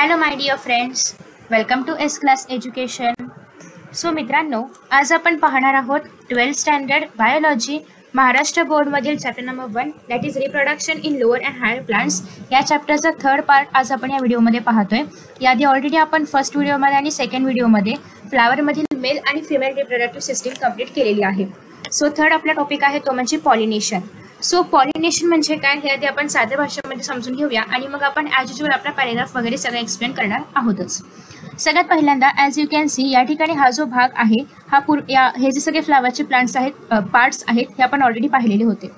Hello my dear friends welcome to S class education so मित्रांनो आज आपण पाहणार आहोत twelfth standard biology Maharashtra बोर्डमधील chapter number one that is reproduction in lower and higher plants या चॅप्टरचा third part आज आपण या व्हिडिओमध्ये पाहतोय. याआधी ऑलरेडी आपण फर्स्ट व्हिडिओमध्ये आणि सेकंड व्हिडिओमध्ये फ्लावरमधील मेल आणि फिमेल रिप्रोडक्टिव्ह सिस्टीम कंप्लीट केलेली आहे. सो थर्ड आपला टॉपिक आहे तो म्हणजे पॉलिनेशन सो पॉलिनेशन म्हणजे काय हे आधी आपण साध्या भाषेमध्ये समजून घेऊया आणि मग आपण ॲज युजल आपला पॅरेग्राफ वगैरे सगळं एक्सप्लेन करणार आहोतच. सगळ्यात पहिल्यांदा ॲज यू कॅन सी या ठिकाणी हा जो भाग आहे हा पूर या हे जे सगळे फ्लावरचे प्लांट्स आहेत पार्ट्स आहेत हे आपण ऑलरेडी पाहिलेले होते.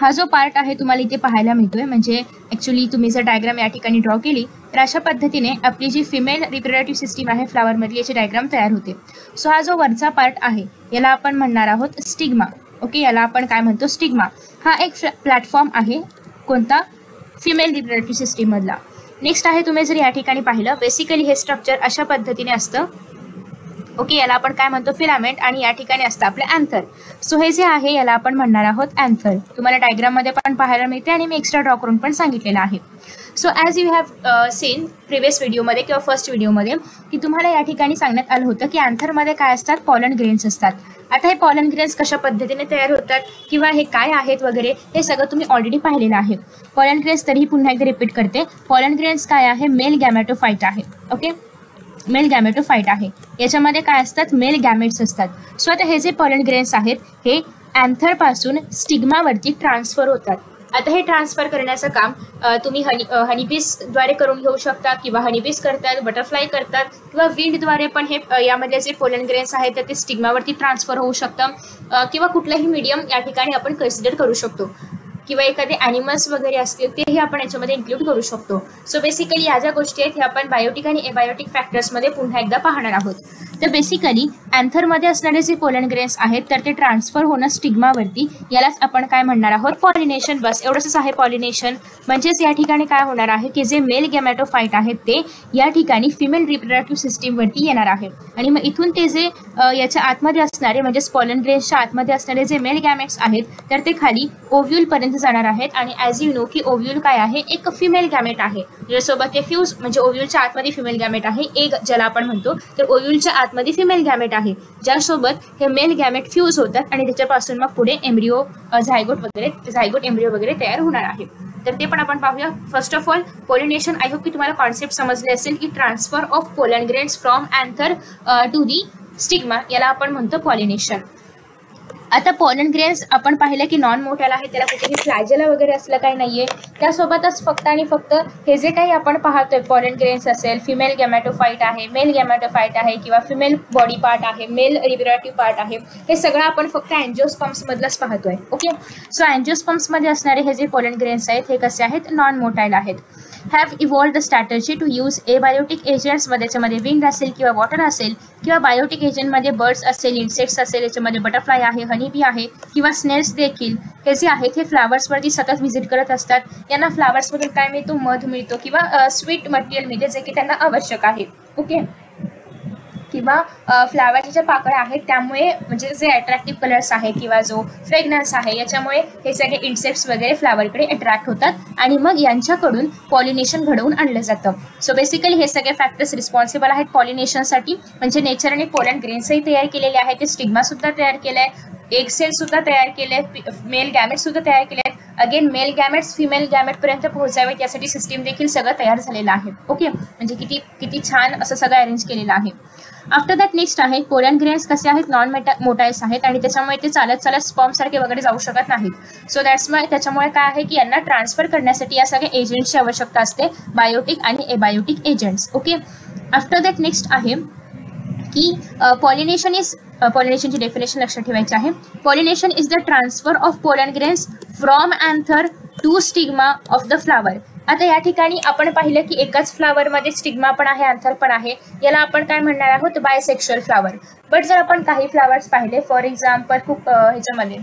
हा जो पार्ट आहे तुम्हाला इथे पाहायला मिळतोय म्हणजे ॲक्च्युली तुम्ही जर डायग्राम या ठिकाणी ड्रॉ केली तर अशा पद्धतीने आपली जी फिमेल रिप्रोडक्टिव्ह सिस्टीम आहे फ्लावरमधली याची डायग्राम तयार होते. सो हा जो वरचा पार्ट आहे याला आपण म्हणणार आहोत स्टिग्मा ओके याला आपण काय म्हणतो? स्टिग्मा हा एक प्लॅटफॉर्म आहे कोणता? फिमेल रिप्रोडक्टिव्ह सिस्टीममधला नेक्स्ट आहे तुम्ही जर या ठिकाणी पाहिलं बेसिकली हे स्ट्रक्चर अशा पद्धतीने असतं. ओके याला आपण काय म्हणतो? फिलामेंट आणि या ठिकाणी असतं आपलं अँथर. सो हे जे आहे याला आपण म्हणणार आहोत अँथर. तुम्हाला डायग्राममध्ये पण पाहायला मिळते आणि मी एक्स्ट्रा ड्रॉ करून पण सांगितलेलं आहे. So as you have seen previous व्हिडिओमध्ये किंवा फर्स्ट व्हिडिओमध्ये की तुम्हाला या ठिकाणी सांगण्यात आलं होतं की अँथरमध्ये काय असतात? पॉलन ग्रेन्स असतात. आता हे पॉलन ग्रेन्स कशा पद्धतीने तयार होतात? किंवा हे काय आहेत वगैरे? हे सगळं तुम्ही ऑलरेडी पाहिलेलं आहे. पॉलन ग्रेन्स तरीही पुन्हा एकदा रिपीट करते. पॉलन ग्रेन्स काय आहे? मेल गॅमॅटोफाईट आहे. ओके मेल गॅमेटोफाईट आहे. याच्यामध्ये काय असतात? मेल गॅमेट्स असतात. सो आता हे जे पॉलन ग्रेन्स आहेत हे अँथरपासून स्टिग्मावरती ट्रान्सफर होतात. आता हे ट्रान्सफर करण्याचं काम तुम्ही हनी हनीबीसद्वारे करून घेऊ शकता किंवा हनीबीस करतात बटरफ्लाय करतात किंवा विंडद्वारे पण हे यामधले जे पोलन ग्रेन्स आहेत ते स्टिग्मावरती ट्रान्सफर होऊ शकतं. किंवा कुठलंही मीडियम या ठिकाणी आपण कन्सिडर करू शकतो. किंवा एखादे ॲनिमल्स वगैरे असतील तेही आपण याच्यामध्ये इन्क्लूड करू शकतो. सो बेसिकली या ज्या गोष्टी आहेत हे आपण बायोटिक आणि एबायोटिक फॅक्टर्समध्ये पुन्हा एकदा पाहणार आहोत. तर बेसिकली अँथरमध्ये असणारे जे पोलन ग्रेन्स आहेत तर ते ट्रान्सफर होणं स्टिग्मावरती यालाच आपण काय म्हणणार आहोत? पॉलिनेशन बस. एवढंच आहे पॉलिनेशन म्हणजेच या ठिकाणी काय होणार आहे की जे मेल गॅमॅटोफाईट आहेत ते या ठिकाणी फिमेल रिप्रोडक्टिव्ह सिस्टीमवरती येणार आहे. आणि मग इथून ते जे याच्या आतमध्ये असणारे म्हणजेच पॉलन ग्रेन्सच्या आतमध्ये असणारे जे मेल गॅमेट्स आहेत तर ते खाली ओव्ह्यूलपर्यंत जाणार आहेत आणि ॲज यू नो की ओव्ह्यूल काय आहे? एक फिमेल गॅमेट आहे. ज्यासोबत ते फ्यूज म्हणजे ओव्ह्यूलच्या म्हणजे आतमध्ये फिमेल गॅमेट आहे. एक ज्याला आपण म्हणतो तर ओव्ह्यूलच्या आतमध्ये फिमेल गॅमेट आहे. ज्यासोबत हे मेल गॅमेट फ्यूज होतात आणि त्याच्यापासून मग पुढे एम्ब्रिओ झायगोट वगैरे झायगोट एम्ब्रिओ वगैरे तयार होणार आहे. तर ते पण आपण पाहूया. First of all pollination I hope की तुम्हाला कॉन्सेप्ट समजले असेल की transfer of pollen grains from anther to the stigma याला आपण म्हणतो पॉलिनेशन आता पॉलन ग्रेन्स आपण पाहिलं की नॉन मोठ्याला आहे त्याला कुठेही फ्लॅजेला वगैरे असलं काही नाहीये. त्यासोबतच फक्त आणि फक्त हे जे काही आपण पाहतोय पॉलन ग्रेन्स असेल फिमेल गॅमॅटोफाईट आहे मेल गॅमॅटोफाईट आहे किंवा फिमेल बॉडी पार्ट आहे मेल रिप्रेटिव्ह पार्ट आहे हे सगळं आपण फक्त अँजिओस्पम्समधलंच पाहतोय. ओके सो अँजिओस्पम्समध्ये असणारे हे जे पॉलन ग्रेन्स आहेत हे कसे आहेत? नॉन मोटाईल आहेत. Have evolved the strategy to use abiotic एजंट्समध्ये त्याच्यामध्ये विंड असेल किंवा वॉटर असेल किंवा बायोटिक एजंटमध्ये बर्ड्स असेल इन्सेक्ट्स असेल याच्यामध्ये बटरफ्लाय आहे हनीबी आहे किंवा स्नेल्स देखील हे जे आहेत हे फ्लावर्सवरती सतत व्हिजिट करत असतात. यांना फ्लावर्समधून काय मिळतो? मध मिळतो किंवा स्वीट मटेरियल मिळते जे की त्यांना आवश्यक आहे. ओके किंवा फ्लावरच्या ज्या पाकळ्या आहेत त्यामुळे म्हणजे जे अट्रॅक्टिव्ह कलर्स आहे किंवा जो फ्रेग्रन्स आहे याच्यामुळे हे सगळे इन्सेक्ट्स वगैरे फ्लावरकडे अट्रॅक्ट होतात आणि मग यांच्याकडून पॉलिनेशन घडवून आणलं जातं. सो बेसिकली हे सगळे फॅक्टर्स रिस्पॉन्सिबल आहेत पॉलिनेशनसाठी म्हणजे नेचरने पोलँड ग्रेन्सही तयार केलेले आहेत. ते स्टिग्मा सुद्धा तयार आहे एक सेल सुद्धा तयार केले मेल गॅमेट सुद्धा तयार केले आहेत again male gametes female gamete पर्यंत पोहोचावेत यासाठी सिस्टीम देखील सगळं तयार झालेलं आहे. ओके म्हणजे किती किती छान असं सगळं अरेंज केलेलं आहे. आफ्टर दॅट नेक्स्ट आहे कोरियन ग्रेन्स कसे आहेत नॉन मेटा मोटाईल्स आहेत आणि त्याच्यामुळे ते चालत चालत स्पॉम सारखे वगैरे जाऊ शकत नाहीत. सो दॅट्स माय त्याच्यामुळे काय आहे की यांना ट्रान्सफर करण्यासाठी या सगळ्या एजंट्सची आवश्यकता असते बायोटिक आणि abiotic agents okay after that next आहे की पॉलिनेशन इज पॉलिनेशनची डेफिनेशन लक्षात ठेवायची आहे. Pollination is the transfer of pollen grains from anther to stigma of the flower आता या ठिकाणी आपण पाहिलं की एकाच फ्लावरमध्ये स्टिग्मा पण आहे आंथर पण आहे. याला आपण काय म्हणणार आहोत? बायसेक्शुअल फ्लावर बट जर आपण काही फ्लावर्स पाहिले फॉर एक्झाम्पल खूप ह्याच्यामध्ये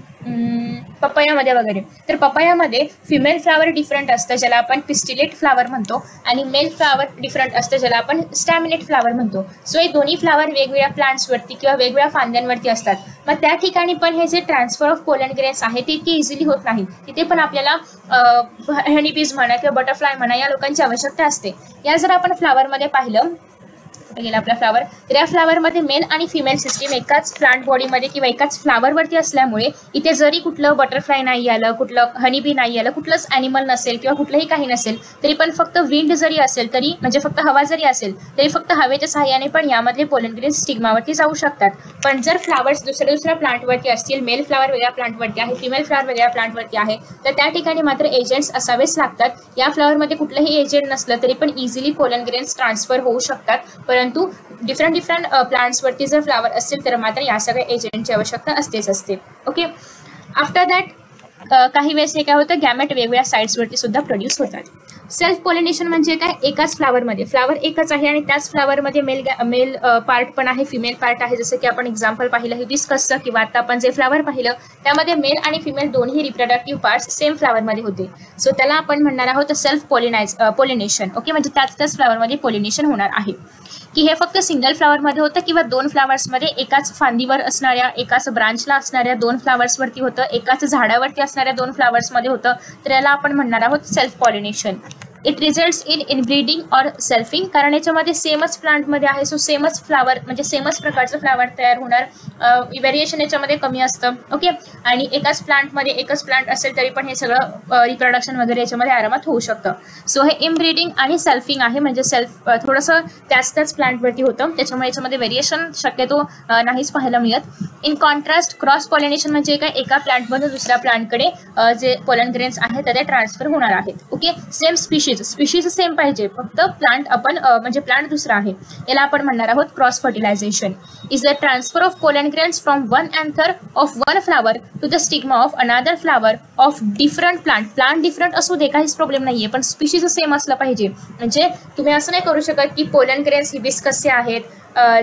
पपयामध्ये वगैरे तर पपयामध्ये फिमेल फ्लावर डिफरंट असतं ज्याला आपण पिस्टिलेट फ्लावर म्हणतो आणि मेल फ्लावर डिफरंट असतं ज्याला आपण स्टॅमिनेट फ्लावर म्हणतो. सो हे दोन्ही फ्लावर वेगवेगळ्या प्लांट्सवरती किंवा वेगवेगळ्या फांद्यांवरती असतात. मग त्या ठिकाणी पण हे जे ट्रान्सफर ऑफ पोलन ग्रेन्स आहे ते इतकी इझिली होत नाही. तिथे पण आपल्याला हनीबीज म्हणा किंवा बटरफ्लाय म्हणा या लोकांची आवश्यकता असते. या जर आपण फ्लावरमध्ये पाहिलं गेला आपला फ्लावर तर या फ्लावरमध्ये मेल आणि फिमेल सिस्टीम एकाच प्लांट बॉडीमध्ये किंवा एकाच फ्लावरवरती असल्यामुळे इथे जरी कुठलं बटरफ्लाय नाही आलं कुठलं हनीबी नाही आलं कुठलंच ॲनिमल नसेल किंवा कुठलंही काही नसेल तरी पण फक्त विंड जरी असेल तरी म्हणजे फक्त हवा जरी असेल तरी फक्त हवेच्या सहाय्याने पण यामधले पोलन स्टिग्मावरती जाऊ शकतात. पण जर फ्लावर्स दुसऱ्या दुसऱ्या प्लांटवरती असतील मेल फ्लावर वेगळ्या प्लांटवरती आहे फिमेल फ्लावर वेगळ्या प्लांटवरती आहे तर त्या ठिकाणी मात्र एजंट्स असावेच लागतात. या फ्लावरमध्ये कुठलंही एजंट नसलं तरी पण इझिली पोलन ग्रेन्स ट्रान्सफर होऊ शकतात. परंतु परंतु डिफरंट डिफरंट प्लांट्सवरती जर फ्लावर असतील तर मात्र या सगळ्या एजंटची आवश्यकता असतेच असते. ओके आफ्टर दॅट काही वेळेस हे काय होतं? गॅमेट वेगवेगळ्या साईड्सवरती सुद्धा प्रोड्यूस होतात. सेल्फ पॉलिनेशन म्हणजे काय? एकाच फ्लावरमध्ये फ्लावर एकच आहे आणि त्याच फ्लावरमध्ये मेल मेल पार्ट पण आहे फिमेल पार्ट आहे. जसं की आपण एक्झाम्पल पाहिलं हे डिस्कसचं किंवा आता आपण जे फ्लावर पाहिलं त्यामध्ये मेल आणि फिमेल दोन्ही रिप्रोडक्टिव्ह पार्ट्स सेम फ्लावरमध्ये होते. सो त्याला आपण म्हणणार आहोत सेल्फ पॉलिनाइज पॉलिनेशन ओके म्हणजे त्याच त्याच फ्लावरमध्ये पॉलिनेशन होणार आहे. की हे फक्त सिंगल फ्लावरमध्ये होतं किंवा दोन फ्लावर्समध्ये एकाच फांदीवर असणाऱ्या एकाच ब्रांचला असणाऱ्या दोन फ्लावर्सवरती होतं एकाच झाडावरती असणाऱ्या दोन फ्लावर्समध्ये होतं? तर याला आपण म्हणणार आहोत self pollination it result in inbreeding or selfing कारण याच्यामध्ये सेमच प्लांटमध्ये आहे सो सेमच फ्लावर म्हणजे सेमच प्रकारचं फ्लावर तयार होणार. व्हेरिएशन याच्यामध्ये कमी असतं. ओके आणि एकाच प्लांटमध्ये एकच प्लांट असेल तरी पण हे सगळं रिप्रोडक्शन वगैरे याच्यामध्ये आरामात होऊ शकतं. सो हे इनब्रीडिंग आणि सेल्फिंग आहे. म्हणजे सेल्फ थोडंसं त्याच त्याच प्लांटवरती होतं. त्याच्यामुळे याच्यामध्ये व्हेरिएशन शक्यतो नाहीच पाहायला मिळत. इन कॉन्ट्रास्ट क्रॉस पॉलिनेशन म्हणजे काय? एका प्लांटमधून दुसऱ्या प्लांटकडे जे पोलन ग्रेन्स आहेत ते ट्रान्सफर होणार आहेत. Okay same species species same पाहिजे. फक्त प्लांट आपण म्हणजे प्लांट दुसरा आहे. याला आपण म्हणणार आहोत cross fertilization is the transfer of pollen grains from one anther of one flower to the stigma of another flower of different plant plant different असू दे काहीच प्रॉब्लेम नाहीये पण स्पीशीज सेम असलं पाहिजे. म्हणजे तुम्ही असं नाही करू शकत की पोलन ग्रेन्स हिबिस्कसचे आहेत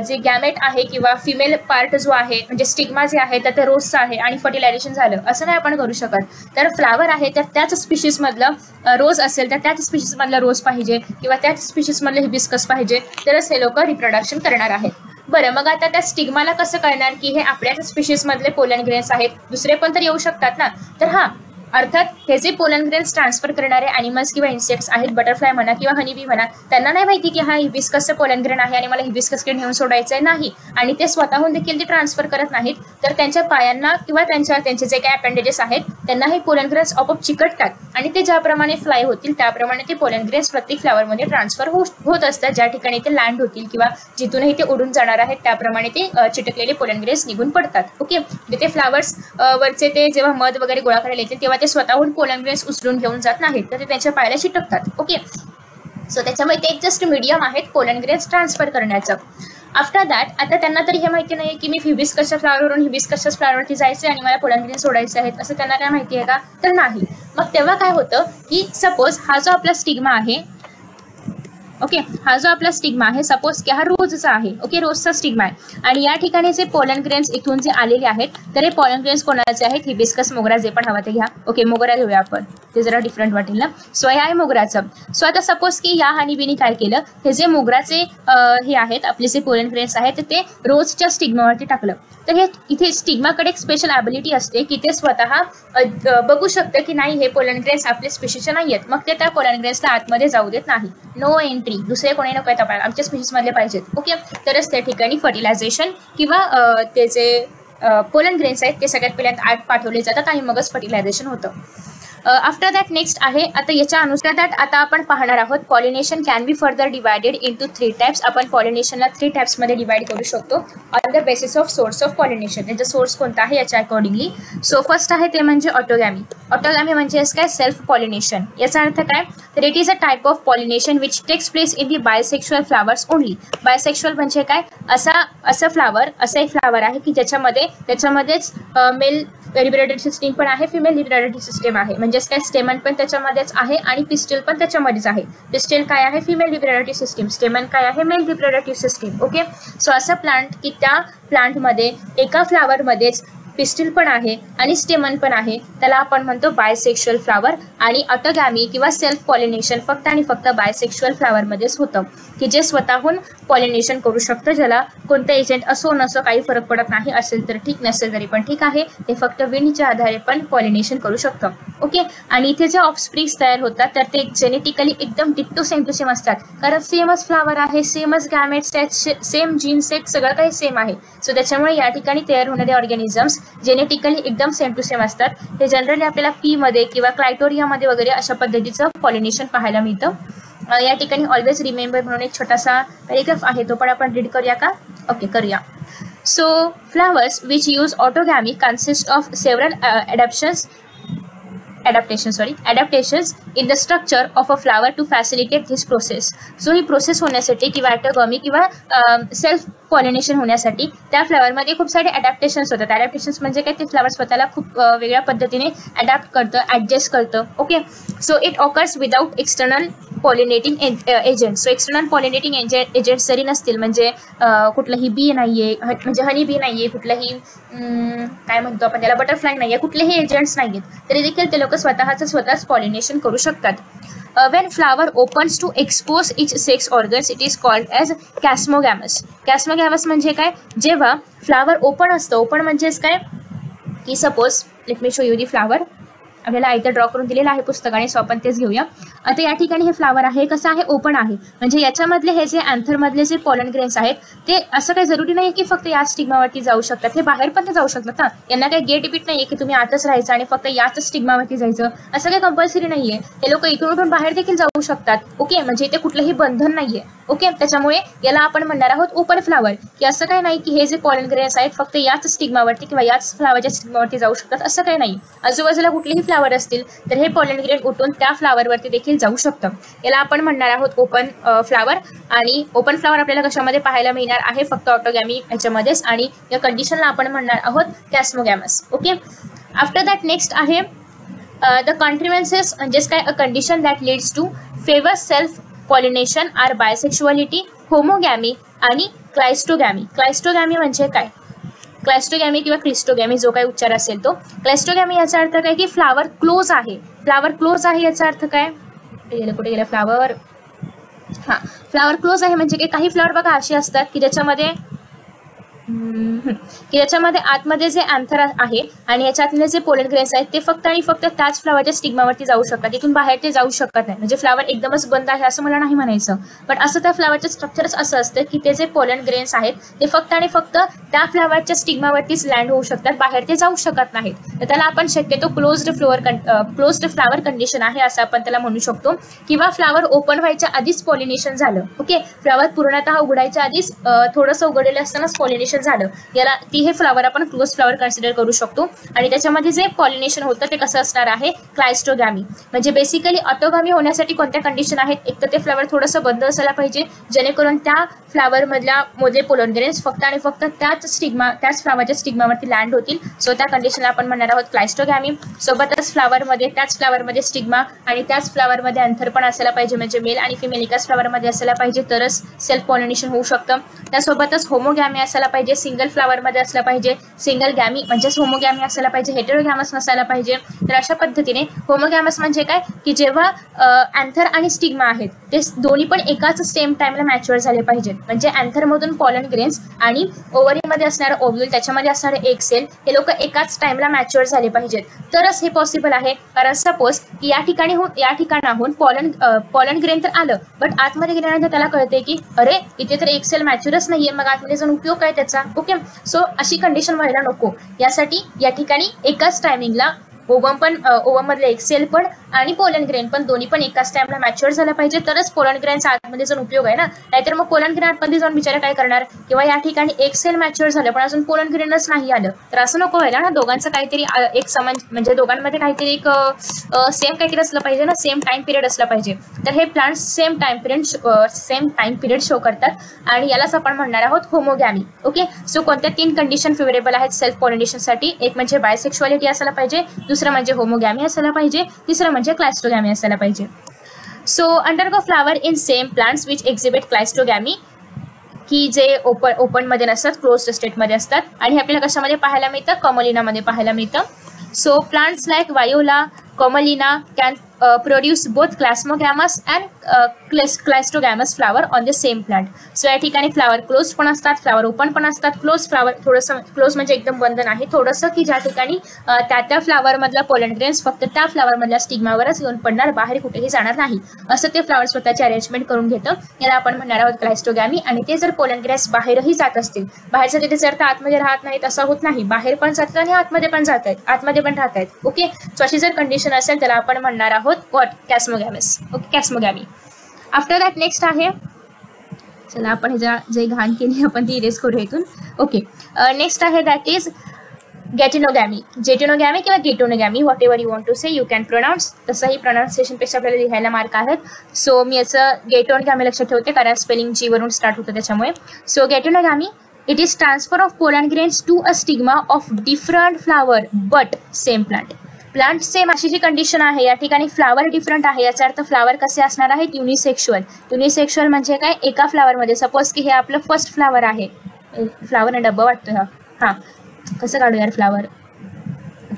जे गॅमेट आहे किंवा फिमेल पार्ट जो आहे म्हणजे स्टिग्मा जे आहे तर ते रोजचं आहे आणि फर्टिलायझेशन झालं. असं नाही आपण करू शकत. तर फ्लावर आहे तर त्याच स्पीशीजमधलं रोज असेल तर त्याच स्पीशीजमधलं रोज पाहिजे किंवा त्याच स्पीशीजमधलं हिबिस्कस पाहिजे. तरच हे लोक रिप्रोडक्शन करणार आहेत. बरं मग आता त्या स्टिग्माला कसं कळणार की हे आपल्याच स्पीशीजमधले पोलन ग्रेन्स आहेत? दुसरे पण तर येऊ शकतात ना? तर हा अर्थात हे जे पोलन ग्रेन्स ट्रान्सफर करणारे अॅनिमल्स किंवा इन्सेक्ट्स आहेत बटरफ्लाय म्हणा किंवा हनीबी म्हणा त्यांना नाही माहिती की हा हिबिस्कसचं पोलन ग्रेन आहे आणि मला हिबिस्कस ग्रेन घेऊन सोडायचं आहे नाही. आणि ते स्वतःहून देखील ते ट्रान्सफर करत नाहीत. तर त्यांच्या पायांना किंवा त्यांच्या त्यांचे जे काही अपेंडेजेस आहेत त्यांना हे पोलन ग्रेन्स ऑपअप चिकटतात. आणि ते ज्याप्रमाणे फ्लाय होतील त्याप्रमाणे ते पोलन ग्रेन्स प्रत्येक फ्लावरमध्ये ट्रान्सफर हो, होत असतात. ज्या ठिकाणी ते लँड होतील किंवा जिथूनही ते उडून जाणार आहेत त्याप्रमाणे ते चिटकलेले पोलन ग्रेन्स निघून पडतात. ओके? म्हणजे ते फ्लावर्स वरचे ते जेव्हा मध वगैरे गोळा करायला येतील तेव्हा ते स्वतःहून पोलन ग्रेन्स उचलून घेऊन जात नाहीत तर ते त्यांच्या पायाला चिटकतात ओके सो त्याच्यामुळे ते एक जस्ट मीडियम आहेत पोलन ग्रेन्स ट्रान्सफर करण्याचं. आफ्टर दॅट आता त्यांना तरी हे माहिती नाही की मी हिबिस्कसच्या फ्लावरवरून कशा फ्लावरवरती जायचे आणि मला पोलन ग्रेन सोडायचे आहेत असं त्यांना काय माहिती आहे का? तर नाही. मग तेव्हा काय होतं की सपोज हा जो आपला स्टिग्मा आहे ओके हा जो आपला स्टिग्मा आहे सपोज की हा रोजचा आहे. ओके रोजचा स्टिग्मा आहे. आणि या ठिकाणी जे पोलन ग्रेन्स इथून जे आलेले आहेत तर हे पोलन ग्रेन्स कोणाचे आहेत? हिबिस्कस मोगरा जे पण हवा ते घ्या. ओके मोगरा घेऊया आपण. ते जरा डिफरंट वाटेल ना. सो हे आहे मोगराचं. सो आता सपोज की या हनीबीने काय केलं? हे जे मोगराचे हे आहेत आपले जे पोलन ग्रेन्स आहेत ते रोजच्या स्टिग्मावरती टाकलं. तर हे इथे स्टिग्माकडे एक स्पेशल ॲबिलिटी असते की ते स्वतः बघू शकतं की नाही हे पोलन ग्रेन्स आपले स्पेशलचे नाही आहेत मग ते त्या पोलन ग्रेन्सला आतमध्ये जाऊ देत नाही. नो एंट्री दुसरे कोणी नको आहेत आपल्याला. आमच्या स्पीशीजमधले पाहिजेत. ओके तरच त्या ठिकाणी फर्टिलायझेशन किंवा ते जे पोलन ग्रेन्स आहेत ते सगळ्यात पहिल्यांदा आठ पाठवले जातात आणि मगच फर्टिलायझेशन होतं. आफ्टर दॅट नेक्स्ट आहे. आता याच्या अनुसार दॅट आता आपण पाहणार आहोत. Pollination can be further divided into three types आपण पॉलिनेशनला थ्री टाइप्समध्ये डिवाइड करू शकतो. On the basis of source of pollination त्याचा सोर्स कोणता आहे याच्या अकॉर्डिंगली सो फर्स्ट आहे ते म्हणजे ऑटोगॅमी ऑटोगॅमी म्हणजे काय? सेल्फ पॉलिनेशन याचा अर्थ काय? तर it is a type of pollination which takes place in the bisexual flowers only bisexual म्हणजे काय? असा असं फ्लावर असं एक फ्लावर आहे की ज्याच्यामध्ये त्याच्यामध्येच मेल रिप्रेडेटिव्ह सिस्टीम पण आहे फिमेल रिप्रेडेटिव्ह सिस्टीम आहे. म्हणजे म्हणजेच काय स्टेमन पण त्याच्यामध्येच आहे आणि पिस्टल पण त्याच्यामध्येच आहे. पिस्टल काय आहे? फिमेल रिप्रोडक्टिव्ह सिस्टीम स्टेमन काय आहे? Male reproductive system okay so असं प्लांट की त्या प्लांटमध्ये एका फ्लावरमध्येच पिस्टिल पण आहे आणि स्टेमन पण आहे. त्याला आपण म्हणतो बायसेक्शुअल फ्लावर आणि अटोगॅमी किंवा सेल्फ पॉलिनेशन फक्त आणि फक्त बायसेक्शुअल फ्लावरमध्येच होतं. की जे स्वतःहून पॉलिनेशन करू शकतं ज्याला कोणतं एजंट असो नसो काही फरक पडत नाही असेल तर ठीक नसेल तरी पण ठीक आहे. ते फक्त विंडच्या आधारे पण पॉलिनेशन करू शकतं. ओके आणि इथे जे ऑफस्प्रिंग्स तयार होतात तर ते जेनेटिकली एकदम डिट्टो सेम टू सेम असतात. कारण सेमच फ्लावर आहे सेमच गॅमेट्स आहेत सेम जीन्स सेट सगळं काही सेम आहे. सो त्याच्यामुळे या ठिकाणी तयार होणारे ऑर्गॅनिझम्स जेनेटिकली एकदम सेम टू सेम असतात. हे जनरली आपल्याला पी मध्ये किंवा क्लायटोरियामध्ये वगैरे अशा पद्धतीचं पॉलिनेशन पाहायला मिळतं. या ठिकाणी ऑलवेज रिमेंबर म्हणून एक छोटासा पॅरेग्राफ आहे तो पण आपण रीड करूया का? ओके करूया. So flowers which use autogamy consist of several adaptations adaptation sorry adaptations in the structure of a flower to facilitate this process so he process होण्यासाठी किंवा ॲटोगॉमी किंवा सेल्फ पॉलिनेशन होण्यासाठी त्या फ्लावरमध्ये खूप सारे अडॅप्टेशन्स होतात. अडॅप्टेशन्स म्हणजे काय? ते फ्लावर स्वतःला खूप वेगळ्या पद्धतीने अडॅप्ट करतं ॲडजस्ट करतं. Okay so it occurs without external pollinating agent so external pollinating agent agents जरी नसतील म्हणजे कुठलंही बी नाही आहे म्हणजे हनी बी नाही आहे कुठलंही काय म्हणतो आपण त्याला? बटरफ्लाय नाही आहे कुठलेही एजंट्स नाही आहेत तरी देखील ते लोक स्वतःचं स्वतःच पॉलिनेशन करू शकतात. When flower opens to expose each sex organs it is called as chasmogamous chasmogamous म्हणजे काय? जेव्हा फ्लावर ओपन असतं ओपन म्हणजेच काय? की suppose let me show you the flower आपल्याला आयत्या ड्रॉ करून दिलेलं आहे पुस्तकाने सो आपण तेच घेऊया. आता या ठिकाणी हे फ्लावर आहे कसं आहे? ओपन आहे. म्हणजे याच्यामधले हे जे अँथरमधले जे पॉलन ग्रेन्स आहेत ते असं काही जरुरी नाही की फक्त या स्टिग्मावरती जाऊ शकतात. हे बाहेर पण ते जाऊ शकतात ना. यांना काही गेट बीट नाही की तुम्ही आतच राहायचं आणि फक्त याच स्टिग्मावरती जायचं. असं काही कंपल्सरी नाहीये. हे लोक इकडून बाहेर देखील जाऊ शकतात. ओके म्हणजे इथे कुठलंही बंधन नाहीये. ओके त्याच्यामुळे याला आपण म्हणणार आहोत ओपन फ्लावर की असं काही नाही की हे जे पॉलन ग्रेन्स आहेत फक्त याच स्टिग्मावरती किंवा याच फ्लावरच्या स्टिग्मावरती जाऊ शकतात असं काही नाही. आजूबाजूला कुठलेही फ्लावर असतील तर हे पॉलन ग्रेन उठून त्या फ्लावरवरती देखील जाऊ शकतं. याला आपण म्हणणार आहोत ओपन फ्लावर आणि ओपन फ्लावर आपल्याला कशामध्ये पाहायला मिळणार आहे? फक्त ऑटोगॅमी याच्यामध्येच आणि या कंडिशनला आपण म्हणणार आहोत chasmogamous okay? After that next आहे द कॉन्ट्रिव्हन्सेस म्हणजेच काय? A condition that leads to favour self pollination are bisexuality homogamy आणि क्लायस्टोगॅमी क्लायस्टोगॅमी म्हणजे काय? क्लायस्टोगॅमी किंवा क्रिस्टोगॅमी जो काही उच्चार असेल तो. क्लायस्टोगॅमी याचा अर्थ काय की फ्लावर क्लोज आहे. फ्लावर क्लोज आहे याचा अर्थ काय? गेलं कुठे गेलं फ्लावर हां फ्लावर क्लोज आहे म्हणजे काही फ्लावर बघा असे असतात की ज्याच्यामध्ये की याच्यामध्ये आतमध्ये जे अँथर आहे आणि याच्यातले जे पोलन ग्रेन्स आहेत ते फक्त आणि फक्त त्याच फ्लावरच्या स्टिग्मावरती जाऊ शकतात. इथून बाहेर ते जाऊ शकत नाही. म्हणजे फ्लावर एकदमच बंद आहे असं मला नाही म्हणायचं. पण असं त्या फ्लावरचं स्ट्रक्चरच असं असतं की ते जे पोलन ग्रेन्स आहेत ते फक्त आणि फक्त त्या फ्लावरच्या स्टिग्मावरतीच लँड होऊ शकतात. बाहेर ते जाऊ शकत नाहीत. तर त्याला आपण शक्यतो closed floor closed flower condition आहे असं आपण त्याला म्हणू शकतो. किंवा फ्लावर ओपन व्हायच्या आधीच पॉलिनेशन झालं. ओके फ्लावर पूर्णतः उघडायच्या आधीच थोडंसं उघडलेलं असतानाच पॉलिनेशन झालं याला ती हे फ्लावर आपण क्लोज फ्लावर कन्सिडर करू शकतो. आणि त्याच्यामध्ये जे पॉलिनेशन होतं ते कसं असणार आहे? क्लायस्टोगॅमी म्हणजे बेसिकली ऑटोगामी होण्यासाठी कोणत्या कंडिशन आहेत? एक तर ते फ्लावर थोडंसं बंद असायला पाहिजे जेणेकरून त्या फ्लॉवरमधल्या मोदे पोलोनग्रेन्स फक्त आणि फक्त त्याच स्टिग्मा त्याच फ्लावरच्या स्टिग्मावरती लँड होतील. सो त्या कंडिशनला आपण म्हणणार आहोत क्लायस्टोगॅमी सोबतच फ्लावरमध्ये त्याच फ्लावरमध्ये स्टिग्मा आणि त्याच फ्लावरमध्ये अंतर पण असायला पाहिजे म्हणजे मेल आणि फिमेल एकाच फ्लावरमध्ये असायला पाहिजे तरच सेल्फ पॉलिनेशन होऊ शकतं. त्यासोबतच होमोगॅमी असायला पाहिजे म्हणजे सिंगल फ्लावरमध्ये असलं पाहिजे सिंगल गॅमी म्हणजेच होमोगॅमी असायला पाहिजे हेटेरोगॅमस नसायला पाहिजे. तर अशा पद्धतीने होमोगॅमस म्हणजे काय? की जेव्हा अँथर आणि स्टिग्मा आहेत ते दोन्ही पण एकाच सेम टाईमला मॅच्युअर झाले पाहिजेत. म्हणजे अँथरमधून पॉलन ग्रेन्स आणि ओव्हरीमध्ये असणारं ओव्ह्यूल त्याच्यामध्ये असणारे एक सेल हे लोक एकाच टाईमला मॅच्युअर झाले पाहिजेत. तरच हे पॉसिबल आहे. कारण सपोज की या ठिकाणी या ठिकाणाहून पॉलन पॉलन ग्रेन तर आलं बट आतमध्ये गेल्यानंतर त्याला कळते की अरे इथे तर एक सेल मॅच्युअरच नाहीये. मग आतमध्ये जाऊन उपयोग काय त्याचा? ओके सो अशी कंडिशन व्हायला नको. यासाठी या ठिकाणी एकाच टायमिंगला ओवम पण ओवम मधले एक सेल पण आणि पोलन ग्रेन पण दोन्ही पण एकाच टाइमला मॅच्युअर झाला पाहिजे. तरच पोलन ग्रेनचा आतमध्ये जाऊन उपयोग आहे ना नाहीतर मग पोलन ग्रेन आतमध्ये जाऊन बिचारा काय करणार? किंवा या ठिकाणी एक सेल मॅच्युअर झालं पण अजून पोलन ग्रेनच नाही आलं. तर असं नको व्हायला ना दोघांचं काहीतरी एक समान म्हणजे दोघांमध्ये काहीतरी एक सेम काहीतरी असलं पाहिजे ना सेम टाइम पिरियड असला पाहिजे. तर हे plant same time period same time period show करतात. आणि यालाच आपण म्हणणार आहोत होमोगॅमी ओके सो कोणत्या तीन कंडिशन फेवरेबल आहेत सेल्फ पॉलिनेशनसाठी एक म्हणजे बायसेक्शुअलिटी असायला पाहिजे दुसरं म्हणजे होमोगॅमी असायला पाहिजे तिसरं म्हणजे म्हणजे क्लायस्टोगॅमी असायला पाहिजे. So undergo flower in same plants which exhibit cleistogamy की जे ओपन ओपनमध्ये नसतात क्लोज स्टेटमध्ये असतात. आणि हे आपल्याला कशामध्ये पाहायला मिळतं? कमलिनामध्ये पाहायला मिळतं. So plants like viola commelina can produce both chasmogamous and cleistogamous flower on the same plant so या ठिकाणी फ्लावर क्लोज पण असतात फ्लावर ओपन पण असतात. क्लोज फ्लावर थोडंसं क्लोज म्हणजे एकदम बंद नाही थोडंसं की ज्या ठिकाणी uh, त्या त्या फ्लावरमधला पोलंड ग्रेन्स फक्त त्या फ्लावरमधल्या स्टिग्मावरच येऊन पडणार बाहेर कुठेही जाणार नाही. असं ते फ्लावर स्वतःची अरेंजमेंट करून घेतं. याला आपण म्हणणार आहोत क्लायस्टोगॅमी आणि ते जर पोलंड ग्रेन्स बाहेरही जात असतील बाहेरचं तिथे जर आतमध्ये राहत नाहीत असं होत नाही. बाहेर पण जातात आणि आतमध्ये पण जात आहेत आतमध्ये पण राहत आहेत ओके सो अशी जर कंडिशन असेल त्याला आपण म्हणणार आहोत what chasmogamous okay chasmogamy after that next आहे. चला आपण ह्याच्या जे घाण केली आपण ती इरेज करू इथून. ओके नेक्स्ट uh, आहे दॅट इज गॅटिनोगॅमी जेटिनोगॅमी किंवा geitonogamy whatever you want to say you can pronounce तसंही प्रोनाऊन्सिएशनपेक्षा आपल्याला लिहायला मार्क आहेत. सो मी याचं गेटोनगॅमी लक्षात ठेवते कारण स्पेलिंग जीवरून स्टार्ट होतं त्याच्यामुळे. So geitonogamy it is transfer of pollen grains to a stigma of different flower but same plant plant same अशी जी कंडिशन आहे. या ठिकाणी फ्लावर डिफरंट आहे. याचा अर्थ फ्लावर कसे असणार आहेत? युनिसेक्शुअल युनिसेक्शुअल म्हणजे काय? एका फ्लावरमध्ये सपोज की हे आपलं फर्स्ट फ्लावर आहे. फ्लावर डब्बा वाटतो. हा. हां. कसं काढू यार फ्लावर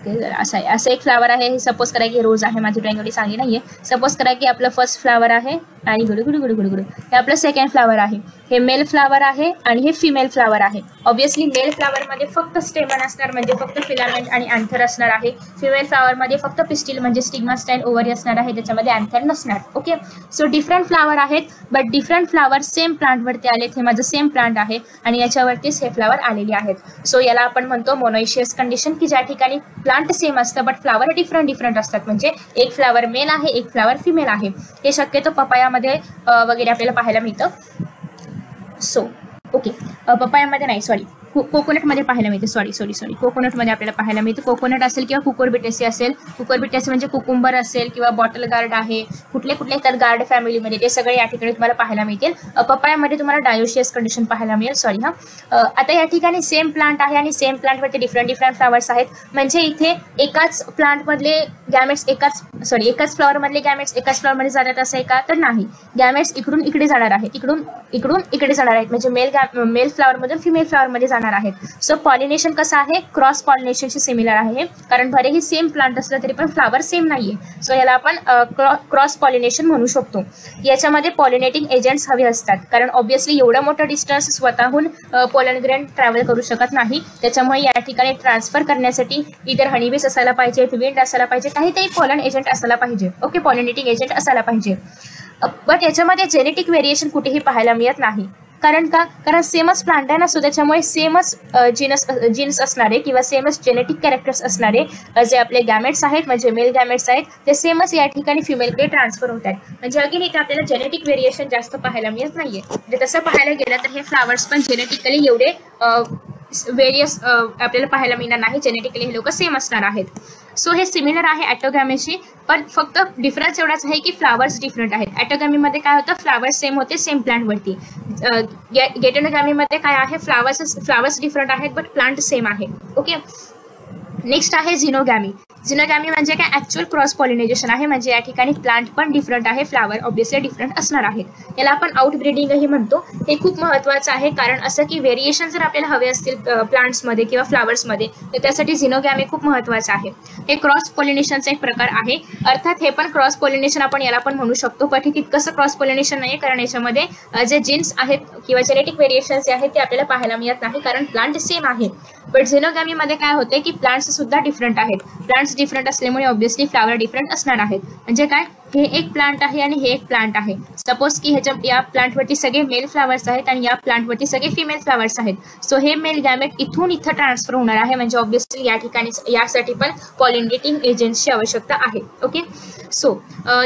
असं आहे. असं एक फ्लावर आहे. हे सपोज करा की रोज आहे. माझी ड्रॉइंग एवढी चांगली नाही आहे सपोज करा की आपलं फर्स्ट फ्लावर आहे आणि गुडू गुडू गुडू गुडू गुडू. हे आपलं सेकंड फ्लावर आहे. हे मेल फ्लावर आहे आणि हे फिमेल फ्लावर आहे. ऑब्विसली मेल फ्लावरमध्ये फक्त स्टेमन असणार म्हणजे फक्त फिलामेंट आणि अँथर असणार आहे. फिमेल फ्लावरमध्ये फक्त पिस्टिल म्हणजे स्टिग्मा स्टाईल ओव्हरी असणार आहे. त्याच्यामध्ये अँथर नसणार. ओके सो डिफरंट फ्लावर आहेत बट डिफरंट फ्लावर सेम प्लांटवरती आलेत. हे माझं सेम प्लांट आहे आणि याच्यावरतीच हे फ्लावर आलेले आहेत. सो याला आपण म्हणतो मोनोइशियस कंडिशन की ज्या ठिकाणी प्लांट सेम असतं बट फ्लावर डिफरंट डिफरंट असतात. म्हणजे एक फ्लावर मेल आहे एक फ्लावर फिमेल आहे. हे शक्यतो पपायामध्ये वगैरे आपल्याला पाहायला मिळतं. सो ओके पपायामध्ये नाही सॉरी कोकोनटमध्ये पाहायला मिळते. सॉरी सॉरी सॉरी कोकोनटमध्ये आपल्याला पाहायला मिळते. कोकोनट असेल किंवा कुकोरबिटेसी असेल. कुकोरबिटेसी म्हणजे कुकुंबर असेल किंवा बॉटल गार्ड आहे. कुठले कुठले तर गार्ड फॅमिलीमध्ये ते सगळे या ठिकाणी तुम्हाला पाहायला मिळतील. पपायामध्ये तुम्हाला डायोशियस कंडिशन पाहायला मिळेल. सॉरी हा. आता या ठिकाणी सेम प्लांट आहे आणि सेम प्लांटवरती डिफरंट डिफरंट फ्लावर्स आहेत. म्हणजे इथे एकाच प्लांटमधले गॅमेट्स एकाच सॉरी एकाच फ्लॉवरमधले गॅमेट्स एकाच फ्लॉवरमध्ये जातात असं आहे का? तर नाही. गॅमेट्स इकडून इकडे जाणार आहेत इकडून इकडून इकडे जाणार आहेत. म्हणजे मेल गॅ मेल फ्लॉवरमधून फिमेल फ्लॉवरमध्ये जाणार आहेत. सो पॉलिनेशन कसं आहे? क्रॉस पॉलिनेशनशी सिमिलर आहे कारण भलेही सेम प्लांट असलं तरी पण फ्लावर सेम नाहीये. सो याला आपण क्रॉस पॉलिनेशन म्हणू शकतो. याच्यामध्ये पॉलिनेटिंग एजंट्स हवे असतात. कारण ऑब्विसली एवढं मोठं डिस्टन्स स्वतःहून पोलन ग्रेन ट्रॅव्हल करू शकत नाही. त्याच्यामुळे या ठिकाणी ट्रान्सफर करण्यासाठी इतर हनीबीस असायला पाहिजे विंड असायला पाहिजे काहीतरी पॉलन एजंट असायला पाहिजे. ओके पॉलिनेटिंग एजंट असायला पाहिजे. बट याच्यामध्ये जेनेटिक व्हेरिएशन कुठेही पाहायला मिळत नाही. कारण का? कारण सेमच प्लांट आहे ना सो त्याच्यामुळे सेमच जीनस जीन्स असणारे किंवा सेमच जेनेटिक कॅरेक्टर्स असणारे जे आपले गॅमेट्स आहेत म्हणजे मेल गॅमेट्स आहेत ते सेमच या ठिकाणी फिमेलकडे ट्रान्सफर होत आहेत. म्हणजे अगेन इथे आपल्याला जेनेटिक व्हेरिएशन जास्त पाहायला मिळत नाहीये. म्हणजे तसं पाहायला गेलं तर हे फ्लावर्स पण जेनेटिकली एवढे व्हेरियस आपल्याला पाहायला मिळणार नाही. जेनेटिकली हे लोक सेम असणार आहेत. सो हे सिमिलर आहे ॲटोगॅमीशी पण फक्त डिफरन्स एवढाच आहे की फ्लावर्स डिफरंट आहेत. ॲटोगॅमीमध्ये काय होतं? फ्लावर्स सेम होते सेम प्लांटवरती गेटोनोगॅमीमध्ये काय आहे? फ्लावर्स फ्लावर्स डिफरंट आहेत बट प्लांट सेम आहे. ओके नेक्स्ट आहे झिनोगॅमी झिनोगॅमी म्हणजे काय? ॲक्च्युअल क्रॉस पॉलिनायझेशन आहे. म्हणजे या ठिकाणी प्लांट पण डिफरंट आहे. फ्लावर ऑब्विसली डिफरंट असणार आहेत याला आपण आउट ब्रिडिंगही म्हणतो. हे खूप महत्त्वाचं आहे. कारण असं की व्हेरिएशन जर आपल्याला हवे असतील प्लांट्समध्ये किंवा फ्लावर्समध्ये तर त्यासाठी झिनोगॅमी खूप महत्त्वाचं आहे. हे क्रॉस पॉलिनेशनचा एक प्रकार आहे. अर्थात हे पण क्रॉस पॉलिनेशन आपण याला पण म्हणू शकतो. पण हे तितकंसं क्रॉस पॉलिनेशन नाही कारण याच्यामध्ये जे जीन्स आहेत किंवा जेनेटिक व्हेरिएशन्स जे आहेत ते आपल्याला पाहायला मिळत नाही. कारण प्लांट सेम आहे. बट झिनोगॅमीमध्ये काय होते की प्लांट्स सुद्धा डिफरंट आहेत. प्लांट्स डिफरंट असल्यामुळे ऑब्विसली फ्लावर डिफरंट असणार आहेत. म्हणजे काय? हे एक प्लांट आहे आणि हे एक प्लांट आहे. सपोज की ह्याच्या या प्लांटवरती सगळे मेल फ्लावर्स आहेत आणि या प्लांटवरती सगळे फिमेल फ्लावर्स आहेत. सो हे मेल गॅमेट इथून इथं ट्रान्सफर होणार आहे. म्हणजे ऑब्विसली या ठिकाणी यासाठी पण पॉलिनेटिंग एजंट्सची आवश्यकता आहे. ओके सो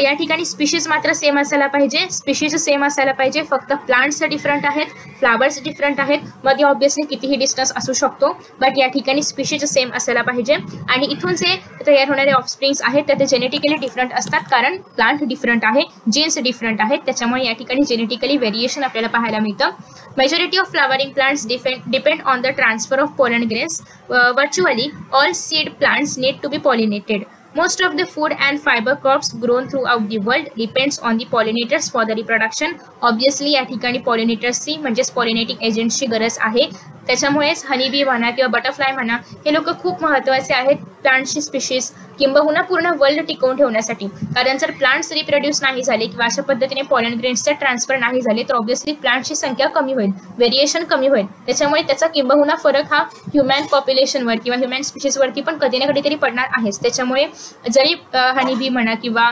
या ठिकाणी स्पिशीज मात्र सेम असायला पाहिजे. स्पिशीज सेम असायला पाहिजे. फक्त प्लांट्स डिफरंट आहेत. फ्लावर्स डिफरंट आहेत. मध्ये ऑब्विसली कितीही डिस्टन्स असू शकतो. बट या ठिकाणी स्पिशीज सेम असायला पाहिजे. आणि इथून जे तयार होणारे ऑफस्प्रिंग्स आहेत त्याचे ते जेनेटिकली डिफरंट असतात. कारण प्लांट डिफरंट आहे जीन्स डिफरंट आहेत. त्याच्यामुळे या ठिकाणी जेनेटिकली व्हेरिएशन आपल्याला पाहायला मिळतं. Majority of flowering plants depend depend on the transfer of pollen grains virtually all seed plants need to be pollinated Most of the food and fiber crops grown throughout the world depends on the pollinators for the reproduction. Obviously या ठिकाणी पॉलिनेटर्सची म्हणजेच pollinating एजंटची गरज आहे. त्याच्यामुळेच honeybee म्हणा किंवा butterfly म्हणा हे लोक खूप महत्त्वाचे आहेत प्लांटची स्पिशीज किंबहुना पूर्ण वर्ल्ड टिकवून ठेवण्यासाठी. कारण जर प्लांट्स रिप्रोड्यूस नाही झाले किंवा अशा पद्धतीने पॉलन ग्रेन्सचे ट्रान्सफर नाही झाले तर ऑब्व्हियसली प्लांटची संख्या कमी होईल व्हेरिएशन कमी होईल. त्याच्यामुळे त्याचा किंबहुना फरक हा ह्युमॅन पॉप्युलेशनवर किंवा ह्युमॅन स्पिशीजवरती पण कधी ना कधीतरी पडणार आहेच. त्याच्यामुळे जरी हनीबी म्हणा किंवा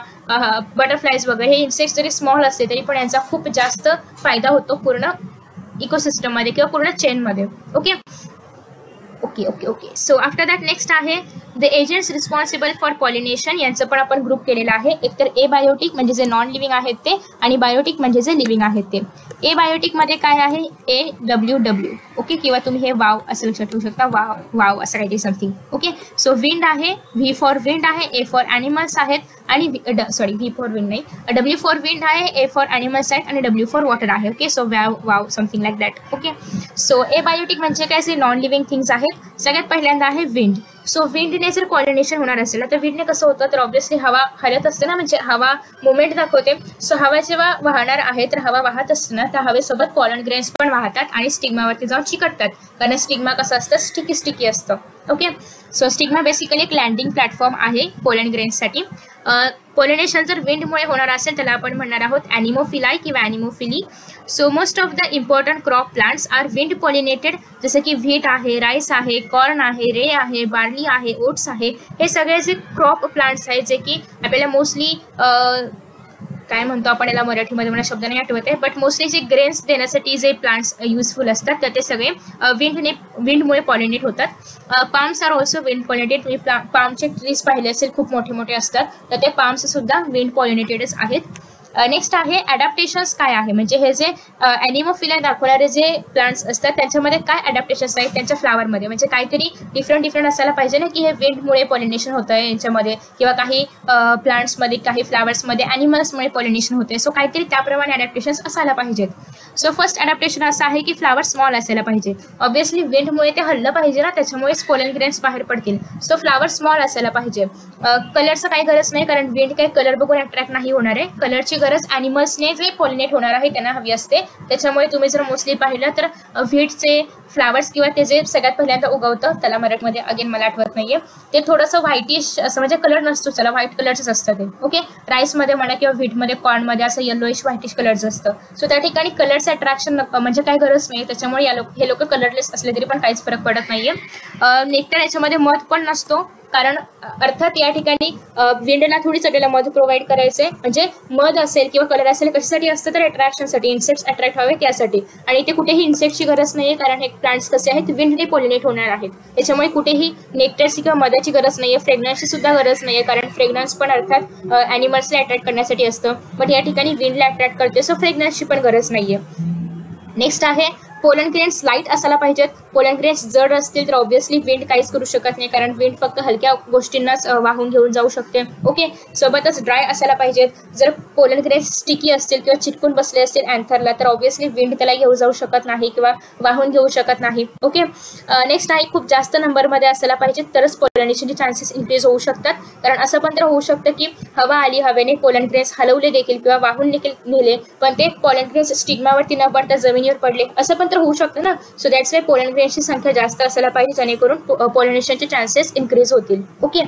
बटरफ्लायज वगैरे हे इन्सेक्ट्स जरी स्मॉल असले तरी पण यांचा खूप जास्त फायदा होतो पूर्ण इकोसिस्टममध्ये किंवा पूर्ण चेनमध्ये okay okay okay okay. So after that next आहे the agents responsible for pollination यांचं पण आपण ग्रुप केलेलं आहे. एकतर ए बायोटिक म्हणजे जे नॉन लिव्हिंग आहेत ते आणि बायोटिक म्हणजे जे लिव्हिंग आहेत ते. ए बायोटिकमध्ये काय आहे? ए डब्ल्यू डब्ल्यू ओके किंवा तुम्ही हे वाव असं लक्षात ठेवू शकता. वाव वाव असं काहीतरी समथिंग ओके सो विंड आहे. व्ही फॉर विंड आहे. ए फॉर ॲनिमल्स आहेत. आणि सॉरी व्ही फॉर विंड नाही. डब्ल्यू फॉर विंड आहे. ए फॉर ॲनिमल्स आहेत. आणि डब्ल्यू फॉर वॉटर आहे. Okay so wow wow something like that okay so abiotic म्हणजे काय? जे नॉन लिव्हिंग थिंग्स आहेत सगळ्यात पहिल्यांदा आहे विंड सो विंडने जर पॉलिनेशन होणार असेल तर विंडने कसं होतं? तर ऑब्व्हियसली हवा हलत असते ना म्हणजे हवा मुवमेंट दाखवते. सो हवा जेव्हा वाहणार आहे तर हवा वाहत असताना त्या हवेसोबत पॉलन ग्रेन्स पण वाहतात आणि स्टिग्मावरती जाऊन चिकटतात. कारण स्टिग्मा कसं असतं? स्टिकी स्टिकी असतं. ओके सो स्टिग्मा बेसिकली एक लँडिंग प्लॅटफॉर्म आहे पोलन ग्रेन्ससाठी पोलिनेशन जर विंडमुळे होणार असेल त्याला आपण म्हणणार आहोत ॲनिमोफिलाय किंवा anemophily so most of the important crop plants are wind pollinated जसं की व्हीट आहे राईस आहे कॉर्न आहे रे आहे बार्ली आहे ओट्स आहे. हे सगळे जे क्रॉप प्लांट्स आहेत जे की आपल्याला मोस्टली काय म्हणतो आपण याला मराठीमध्ये मला शब्द नाही आठवत आहे बट मोस्टली जे ग्रेन्स देण्यासाठी जे प्लांट्स युजफुल uh, असतात तर ते सगळे विंडने विंडमुळे पॉलिनेट होतात. Palms are also wind pollinated तुम्ही पामचे ट्रीज पाहिले असेल खूप मोठे मोठे असतात तर ते पाम्स सुद्धा विंड पॉलिनेटेडच आहेत. नेक्स्ट आहे अडॅप्टेशन्स काय आहे? म्हणजे हे जे ॲनिमोफिला दाखवणारे जे प्लांट्स असतात त्यांच्यामध्ये काय अडॅप्टेशन्स आहेत? त्यांच्या फ्लावरमध्ये म्हणजे काहीतरी डिफरंट डिफरंट असायला पाहिजे ना की हे विंडमुळे पॉलिनेशन होतं आहे यांच्यामध्ये. किंवा काही प्लांट्समध्ये काही फ्लावर्समध्ये ॲनिमल्समुळे पॉलिनेशन होते सो काहीतरी त्याप्रमाणे अडॅप्टेशन्स असायला पाहिजेत. सो फर्स्ट अडॅप्टेशन असं आहे की फ्लावर स्मॉल असायला पाहिजे. ऑब्व्हियसली विंडमुळे ते हल्लं पाहिजे ना त्याच्यामुळेच पोलन ग्रेन्स बाहेर पडतील. सो फ्लावर स्मॉल असायला पाहिजे. कलरचं काही गरज नाही कारण विंड काही कलर बघून अट्रॅक्ट नाही होणार आहे. कलरची गरज ॲनिमल्सने जे पॉलिनेट होणार आहे त्यांना हवी असते. त्याच्यामुळे तुम्ही जर मोस्टली पाहिलं तर व्हीटचे फ्लावर्स किंवा ते जे सगळ्यात पहिल्यांदा उगवतं त्याला मराठीमध्ये अगेन मला आठवत नाहीये. ते थोडंसं व्हाईटिश असं म्हणजे कलर नसतो त्याला व्हाईट कलरचंच असतं ते. ओके राईसमध्ये म्हणा किंवा व्हीटमध्ये कॉर्नमध्ये असं येलोइश व्हाईटिश कलरचं असतं. सो त्या ठिकाणी कलरचं अट्रॅक्शन म्हणजे काय गरज नाही. त्याच्यामुळे या लोक हे लोक कलरलेस असले तरी पण काहीच फरक पडत नाहीये. नेक्टर याच्यामध्ये मध पण नसतो. कारण अर्थात या ठिकाणी विंडना थोडी सगळ्याला मध प्रोव्हाइड करायचंय म्हणजे मध असेल किंवा कलर असेल कशासाठी असतं तर अट्रॅक्शनसाठी इन्सेक्ट्स अट्रॅक्ट व्हावे त्यासाठी. आणि ते कुठेही इन्सेक्टची गरज नाहीये कारण हे प्लांट्स कसे आहेत विंडने पॉलिनेट होणार आहेत. त्याच्यामुळे कुठेही नेक्टरची किंवा मधाची गरज नाहीये फ्रेग्रन्सची सुद्धा गरज नाहीये कारण फ्रेग्रन्स पण अर्थात अॅनिमल्सला अट्रॅक्ट करण्यासाठी असतं. बट या ठिकाणी विंडला अट्रॅक्ट करते सो फ्रेग्रन्सची पण गरज नाहीये. नेक्स्ट आहे पोलन ग्रेन्स लाइट असायला पाहिजेत. पोलन ग्रेन्स जड असतील तर ऑब्व्हियसली विंड काहीच करू शकत नाही कारण विंड फक्त हलक्या गोष्टींनाच वाहून घेऊन जाऊ शकते. ओके सोबतच ड्राय असायला पाहिजेत. जर पोलन ग्रेन्स स्टिकी असतील किंवा चिटकून बसले असतील अँथरला तर ऑब्व्हियसली विंड त्याला घेऊ जाऊ शकत नाही किंवा वाहून घेऊ शकत नाही. ओके नेक्स्ट आहे खूप जास्त नंबरमध्ये असायला पाहिजे तरच पोलनेशनचे चान्सेस इन्क्रीज होऊ शकतात. कारण असं पण तर होऊ शकतं की हवा आली हवेने पोलन ग्रेन्स हलवले देखील किंवा वाहून देखील नेले पण ते पोलन ग्रेन्स स्टिग्मावरती न पडता जमिनीवर पडले. असं पण एकत्र होऊ शकतं ना? सो दॅट्स वाय पोलन संख्या जास्त असायला पाहिजे जेणेकरून पोलिनेशनचे चान्सेस इन्क्रीज होतील. ओके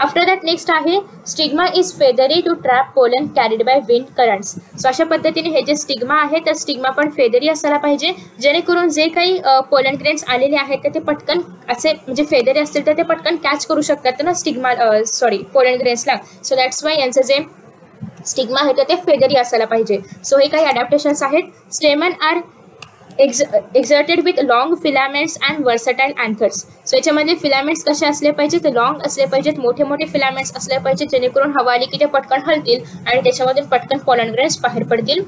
आफ्टर दॅट नेक्स्ट आहे stigma is feathery to trap pollen carried by wind currents so अशा पद्धतीने हे जे स्टिग्मा आहे तर स्टिग्मा पण फेदरी असायला पाहिजे. जेणेकरून जे काही पोलन ग्रेन्स आलेले आहेत तर ते पटकन असे म्हणजे फेदरी असतील तर ते पटकन कॅच करू शकतात ना स्टिग्मा सॉरी पोलन ग्रेन्सला सो दॅट्स वाय यांचं जे स्टिग्मा आहे तर ते फेदरी असायला पाहिजे. सो हे काही अडॅप्टेशन्स आहेत. Stamen are एक्झ exserted with long filaments and versatile anthers so याच्यामध्ये फिलामेंट्स कसे असले पाहिजेत लॉंग असले पाहिजेत मोठे मोठे फिलामेंट्स असले पाहिजेत जेणेकरून हवा आली की ते पटकन हलतील आणि त्याच्यामध्ये पटकन पॉलन ग्रेन्स बाहेर पडतील.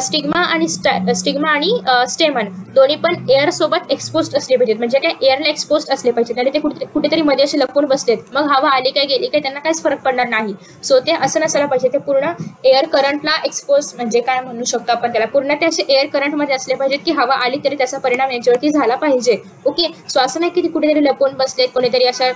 स्टिग्मा आणि स्टिग्मा आणि स्टेमन दोन्ही पण एअर सोबत एक्सपोज असले पाहिजेत. म्हणजे काय? एअरला एक्सपोज असले पाहिजेत. आणि ते कुठे कुठेतरी मध्ये असे लपून बसलेत. मग हवा आली काय गेली काय त्यांना काहीच फरक पडणार नाही. सो ते असं नसायला पाहिजे. ते पूर्ण एअर करंटला एक्सपोज म्हणजे काय म्हणू शकतो आपण त्याला? पूर्ण ते असे एअर करंटमध्ये असले पाहिजेत की हवा हवा आली तरी त्याचा परिणाम यांच्यावरती झाला पाहिजे. ओके? सो आहे की कुठेतरी लपवून बसलेत कोणीतरी अशा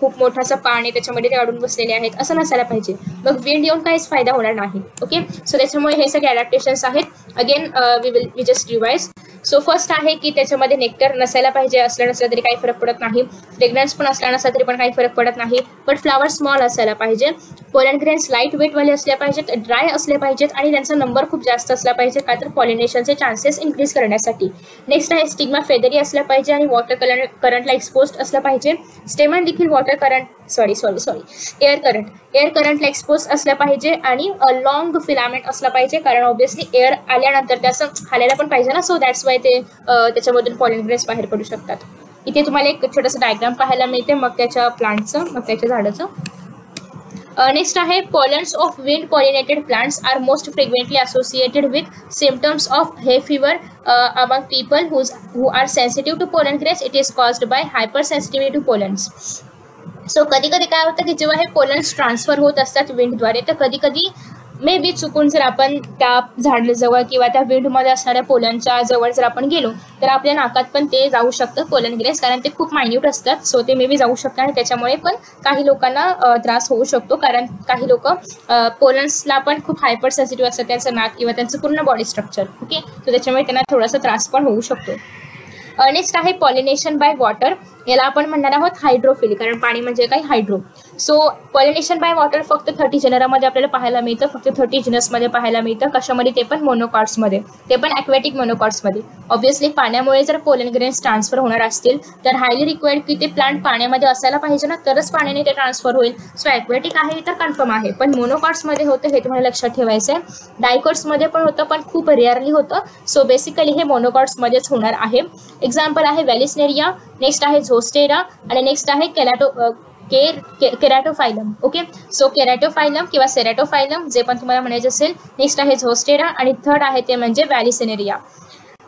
खूप मोठा असा पाणी त्याच्यामध्ये ते अडून बसलेले आहेत असं नसायला पाहिजे. मग विंड येऊन काहीच फायदा होणार नाही. ओके? सो त्याच्यामुळे हे सगळे अडॅप्टेशन्स आहेत. Again we will we just revise so first आहे की त्याच्यामध्ये नेक्टर नसायला पाहिजे असलं नसलं तरी काही फरक पडत नाही. फ्रेग्रन्स पण असला नसला तरी पण काही फरक पडत नाही. बट फ्लावर स्मॉल असायला पाहिजे. पोलन ग्रेन्स लाइट वेटवाले असल्या पाहिजेत ड्राय असले पाहिजेत आणि त्यांचा नंबर खूप जास्त असला पाहिजे का तर पॉलिनेशनचे चान्सेस इन्क्रीज करण्यासाठी. नेक्स्ट आहे स्टिग्मा फेदरी असला पाहिजे आणि वॉटर करंट करंटला एक्सपोज असलं पाहिजे. स्टेमन देखील water current sorry sorry sorry air current air करंटला एक्सपोज असलं पाहिजे आणि लॉंग फिलामेंट असलं पाहिजे कारण ऑब्विसली एअर आल्यानंतर त्याचं असं हालायला पण पाहिजे ना. सो दॅट्स शिवाय ते त्याच्यामधून पॉलिनग्रेस बाहेर पडू शकतात. इथे तुम्हाला एक छोटंसं डायग्राम पाहायला मिळते मग त्याच्या प्लांटचं मग त्याच्या झाडाचं. नेक्स्ट आहे pollens of wind pollinated plants are most frequently associated with symptoms of hay fever among people whose who are sensitive to pollen grains it is caused by hypersensitivity to pollens so कधी कधी काय होतं की जेव्हा हे pollens transfer होत असतात विंडद्वारे तर कधी कधी मे बी चुकून जर आपण त्या जवळ किंवा त्या विंडमध्ये असणाऱ्या पोलनच्या जवळ जर आपण गेलो तर आपल्या नाकात पण ते जाऊ शकतं पोलन ग्रेस कारण ते खूप मायन्यूट असतात. सो ते मे बी जाऊ शकतात आणि त्याच्यामुळे पण काही लोकांना त्रास होऊ शकतो. कारण काही लोक पोलन्सला पण खूप हायपर सेन्सिटिव्ह असतात त्यांचं नाक किंवा त्यांचं पूर्ण बॉडी स्ट्रक्चर ओके सो त्याच्यामुळे त्यांना थोडासा त्रास पण होऊ शकतो. नेक्स्ट आहे पॉलिनेशन बाय वॉटर याला आपण म्हणणार आहोत हायड्रोफिली कारण पाणी म्हणजे काय? Hydro so pollination by water फक्त थर्टी जनरामध्ये आपल्याला पाहायला मिळतं. फक्त थर्टी जिनसमध्ये पाहायला मिळतं. कशामध्ये? ते पण मोनोकॉर्ड्समध्ये ते पण ॲक्वॅटिक मोनोकॉर्ड्समध्ये ऑब्व्हियसली पाण्यामुळे जर पोलन ग्रेन्स ट्रान्सफर होणार असतील तर हायली रिक्वायर्ड की ते प्लांट पाण्यामध्ये असायला पाहिजे ना? तरच पाण्याने ते ट्रान्सफर होईल. सो ॲक्वॅटिक आहे तर कन्फर्म आहे. पण मोनोकॉर्ड्समध्ये होतं हे तुम्हाला लक्षात ठेवायचं आहे डायकॉर्ड्समध्ये पण होतं पण खूप रेअरली होतं. सो बेसिकली हे मोनोकॉर्ड्समध्येच होणार आहे. एक्झाम्पल आहे वॅलिसनेरिया नेक्स्ट आहे झोस्टेरा आणि नेक्स्ट आहे कॅलॅटो केर केरॅटोफायलम ओके सो केरॅटोफायलम किंवा सेरॅटोफायलम जे पण तुम्हाला म्हणायचं असेल नेक्स्ट आहे झोस्टेरा आणि थर्ड आहे ते म्हणजे व्हॅलिसेनेरिया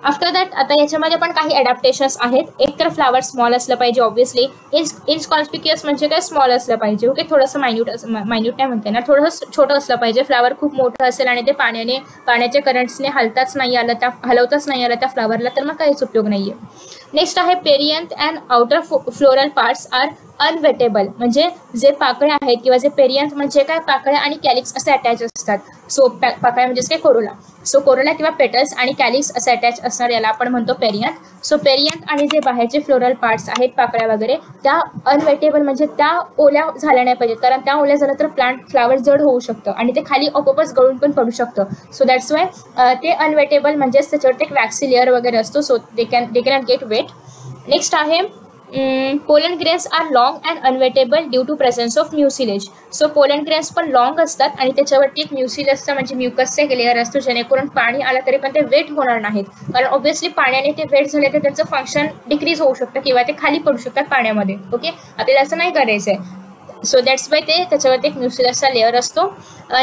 आफ्टर दॅट आता याच्यामध्ये पण काही अडॅप्टेशन्स आहेत. एक तर फ्लावर स्मॉल असलं पाहिजे ऑब्व्हियसली इन्स इन्सकॉन्स्पिक्युअस म्हणजे काय? स्मॉल असलं पाहिजे. ओके थोडंसं मायन्यूट मायन्यूट नाही म्हणते ना. थोडंसं छोटं असलं पाहिजे. फ्लावर खूप मोठं असेल आणि ते पाण्याने पाण्याच्या करंट्सने हलताच नाही आलं त्या हलवताच नाही आलं त्या फ्लावरला तर मग काहीच उपयोग नाही आहे नेक्स्ट आहे perianth and outer floral parts are unwettable म्हणजे जे पाकळ्या आहेत किंवा जे पेरियंत म्हणजे काय? पाकळ्या आणि कॅलिक्स असे अटॅच असतात. सो पाकळ्या म्हणजेच काय? कोरोला. सो कोरोला किंवा पेटल्स आणि कॅलिक्स असं अटॅच असणार याला आपण म्हणतो पेरियंट सो पेरियंट आणि जे बाहेरचे फ्लोरल पार्ट्स आहेत पाकळ्या वगैरे त्या अनवेटेबल म्हणजे त्या ओल्या झाल्या नाही पाहिजेत. कारण त्या ओल्या झाल्या तर प्लांट फ्लावर जड होऊ शकतं आणि ते खाली ओपोपस गळून पण पडू शकतं. सो दॅट्स वाय ते अनवेटेबल म्हणजेच त्याच्यावर एक वॅक्सी लेअर वगैरे असतो. So they can they can get wet next आहे pollen grains are long and unwettable due to presence of mucilage so pollen grains पण लॉंग असतात आणि त्याच्यावरती एक म्युसिलसचा म्हणजे म्युकसचा एक लेअर असतो जेणेकरून पाणी आलं तरी पण ते वेट होणार नाहीत. कारण ऑब्व्हियसली पाण्याने ते वेट झाले तर त्याचं फंक्शन डिक्रीज होऊ शकतं किंवा ते खाली पडू शकतात पाण्यामध्ये. ओके आपल्याला असं नाही करायचं आहे सो दॅट्स बाय ते त्याच्यावरती एक म्युसिलसचा लेअर असतो.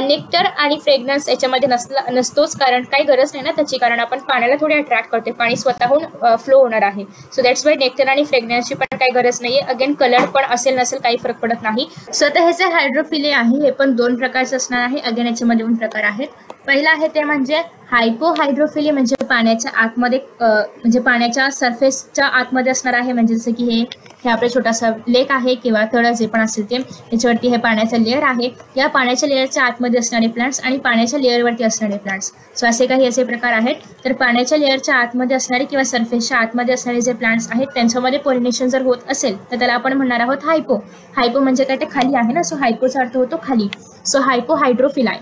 नेक्टर आणि फ्रेग्रन्स याच्यामध्ये नसला नसतोच कारण काही गरज नाही ना त्याची कारण आपण पाण्याला थोडी अट्रॅक्ट करते पाणी स्वतःहून फ्लो होणार आहे. सो दॅट्स बाय नेक्टर आणि फ्रेग्रन्सची पण काही गरज नाही आहे अगेन कलर पण असेल नसेल काही फरक पडत नाही. सो आता हे जे हायड्रोफिले आहे हे पण दोन प्रकारचे असणार आहे. अगेन याच्यामध्ये दोन प्रकार आहेत. पहिला आहे ते म्हणजे हायपोहायड्रोफिली म्हणजे पाण्याच्या आतमध्ये म्हणजे पाण्याच्या सरफेसच्या आतमध्ये असणार आहे. म्हणजे जसं की हे हे आपलं छोटासा लेक आहे किंवा तळ जे पण असेल ते याच्यावरती हे पाण्याचं लेअर आहे. या पाण्याच्या लेअरच्या आतमध्ये असणारे प्लांट्स आणि पाण्याच्या लेअरवरती असणारे प्लांट्स सो असे काही असे प्रकार आहेत. तर पाण्याच्या लेअरच्या आतमध्ये असणारे किंवा सरफेसच्या आतमध्ये असणारे जे प्लांट्स आहेत त्यांच्यामध्ये पॉलिनेशन जर होत असेल तर त्याला आपण म्हणणार आहोत हायपो हायपो म्हणजे काय? ते खाली आहे ना. सो हायपोचा अर्थ होतो खाली. So hypohydrophily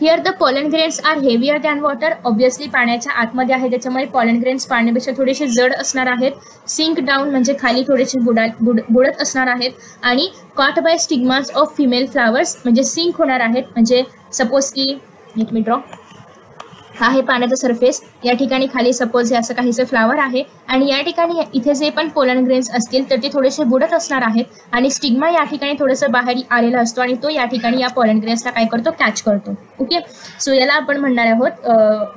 here the pollen grains are heavier than water obviously पाण्याच्या आतमध्ये आहे त्याच्यामुळे पॉलन ग्रेन्स पाण्यापेक्षा थोडेसे जड असणार आहेत. सिंक डाऊन म्हणजे खाली थोडेसे बुडा बुड बुडत असणार आहेत. आणि caught by stigmas of female flowers म्हणजे सिंक होणार आहेत. म्हणजे सपोज की एक मी ड्रॉ हा आहे पाण्याचा सरफेस या ठिकाणी खाली सपोज हे असं काहीसे फ्लावर आहे आणि या ठिकाणी इथे जे पण पोलन ग्रेन्स असतील तर ते थोडेसे बुडत असणार आहेत आणि स्टिग्मा या ठिकाणी थोडंसं बाहेर आलेला असतो आणि तो या ठिकाणी या पोलन ग्रेन्सला काय करतो? कॅच करतो. ओके सो याला आपण म्हणणार आहोत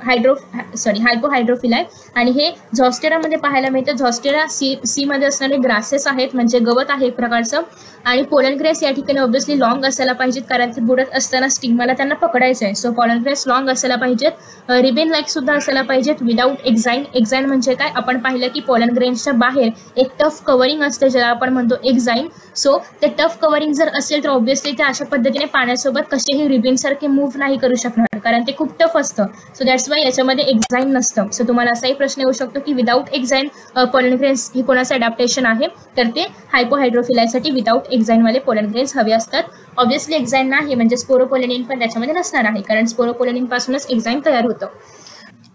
हायड्रो सॉरी हायपोहायड्रोफिलाय आणि हे झॉस्टेरामध्ये पाहायला मिळतं. झॉस्टेरा सी सीमध्ये असणारे ग्रासेस आहेत म्हणजे गवत आहे एक प्रकारचं. आणि पोलन ग्रेस या ठिकाणी ऑब्व्हियसली लॉंग असायला पाहिजेत कारण ते बुडत असताना स्टिग्माला त्यांना पकडायचं आहे सो पोलन ग्रेस लॉंग असायला पाहिजेत. रिबेन लाईक सुद्धा असायला पाहिजेत विदाऊट एक्झाईन एक्झाईन म्हणजे काय? आपण पाहिलं की पोलन ग्रेन्सच्या बाहेर एक टफ कवरिंग असते ज्याला आपण म्हणतो एक्झाईन सो ते टफ कवरिंग जर असेल तर ऑब्व्हियसली ते अशा पद्धतीने पाण्यासोबत कसेही रिबिन सारखे मूव्ह नाही करू शकणार कारण ते खूप टफ असतं. सो दॅट्स वाय याच्यामध्ये एक्झाईन नसतं. सो तुम्हाला असाही प्रश्न येऊ शकतो की विदाऊट एक्झाईन पोलन ग्रेन्स हे कोणाचं अडॅप्टेशन आहे? तर ते हायपोहायड्रोफिलायसाठी विदाऊट एक्झाईनवाले पोलन ग्रेन्स हवे असतात. ऑब्व्हियसली एक्झाईन नाही म्हणजे स्पोरोपोलेनिन पण त्याच्यामध्ये नसणार आहे कारण स्पोरोपोलेनिन पासूनच एक्झाईन तयार होतं.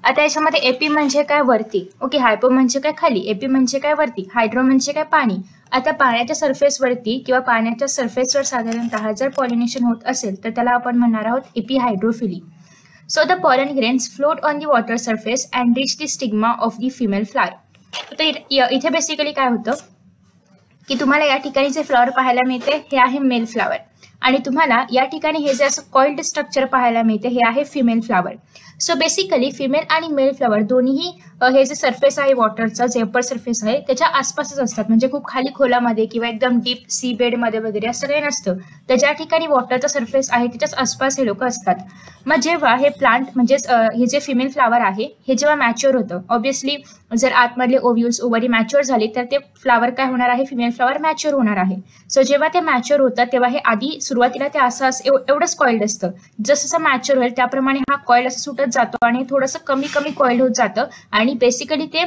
आता याच्यामध्ये एपी म्हणजे काय वरती? ओके हायपो म्हणजे काय खाली? एपी म्हणजे काय वरती? हायड्रो म्हणजे काय पाणी? आता पाण्याच्या सरफेसवरती किंवा पाण्याच्या सरफेसवर साधारणतः जर पॉलिनेशन होत असेल तर त्याला आपण म्हणणार आहोत epihydrophily so the pollen grains float on the water surface and reach the stigma of the female flower तर इथे बेसिकली काय होतं? की तुम्हाला या ठिकाणी जे फ्लॉवर पाहायला मिळते हे आहे मेल फ्लावर आणि तुम्हाला या ठिकाणी हे जे असं कॉइल्ड स्ट्रक्चर पाहायला मिळते हे आहे female flower so basically female आणि मेल फ्लॉवर दोन्ही हे जे सरफेस आहे वॉटरचं जे अप्पर सरफेस आहे त्याच्या आसपासच असतात. म्हणजे खूप खाली खोलामध्ये किंवा एकदम डीप सी बेडमध्ये वगैरे असं काही नसतं. तर ज्या ठिकाणी वॉटरचा सरफेस आहे त्याच्याच आसपास हे लोक असतात. मग जेव्हा हे प्लांट म्हणजेच हे जे फिमेल फ्लावर आहे हे जेव्हा मॅच्युअर होतं ऑब्विसली जर आतमधले ओव्ह्युल्स ओव्हरी मॅच्युअर झाले तर ते फ्लावर काय होणार आहे? फिमेल फ्लावर मॅच्युअर होणार आहे. सो जेव्हा ते मॅच्युअर होतात तेव्हा हे आधी सुरुवातीला ते असं असं एवढंच कॉइल्ड असतं. जसं जसं मॅच्युअर होईल त्याप्रमाणे हा कॉइल असं सुटत जातो आणि थोडंसं कमी कमी कॉइल्ड होत जातं. आणि बेसिकली ते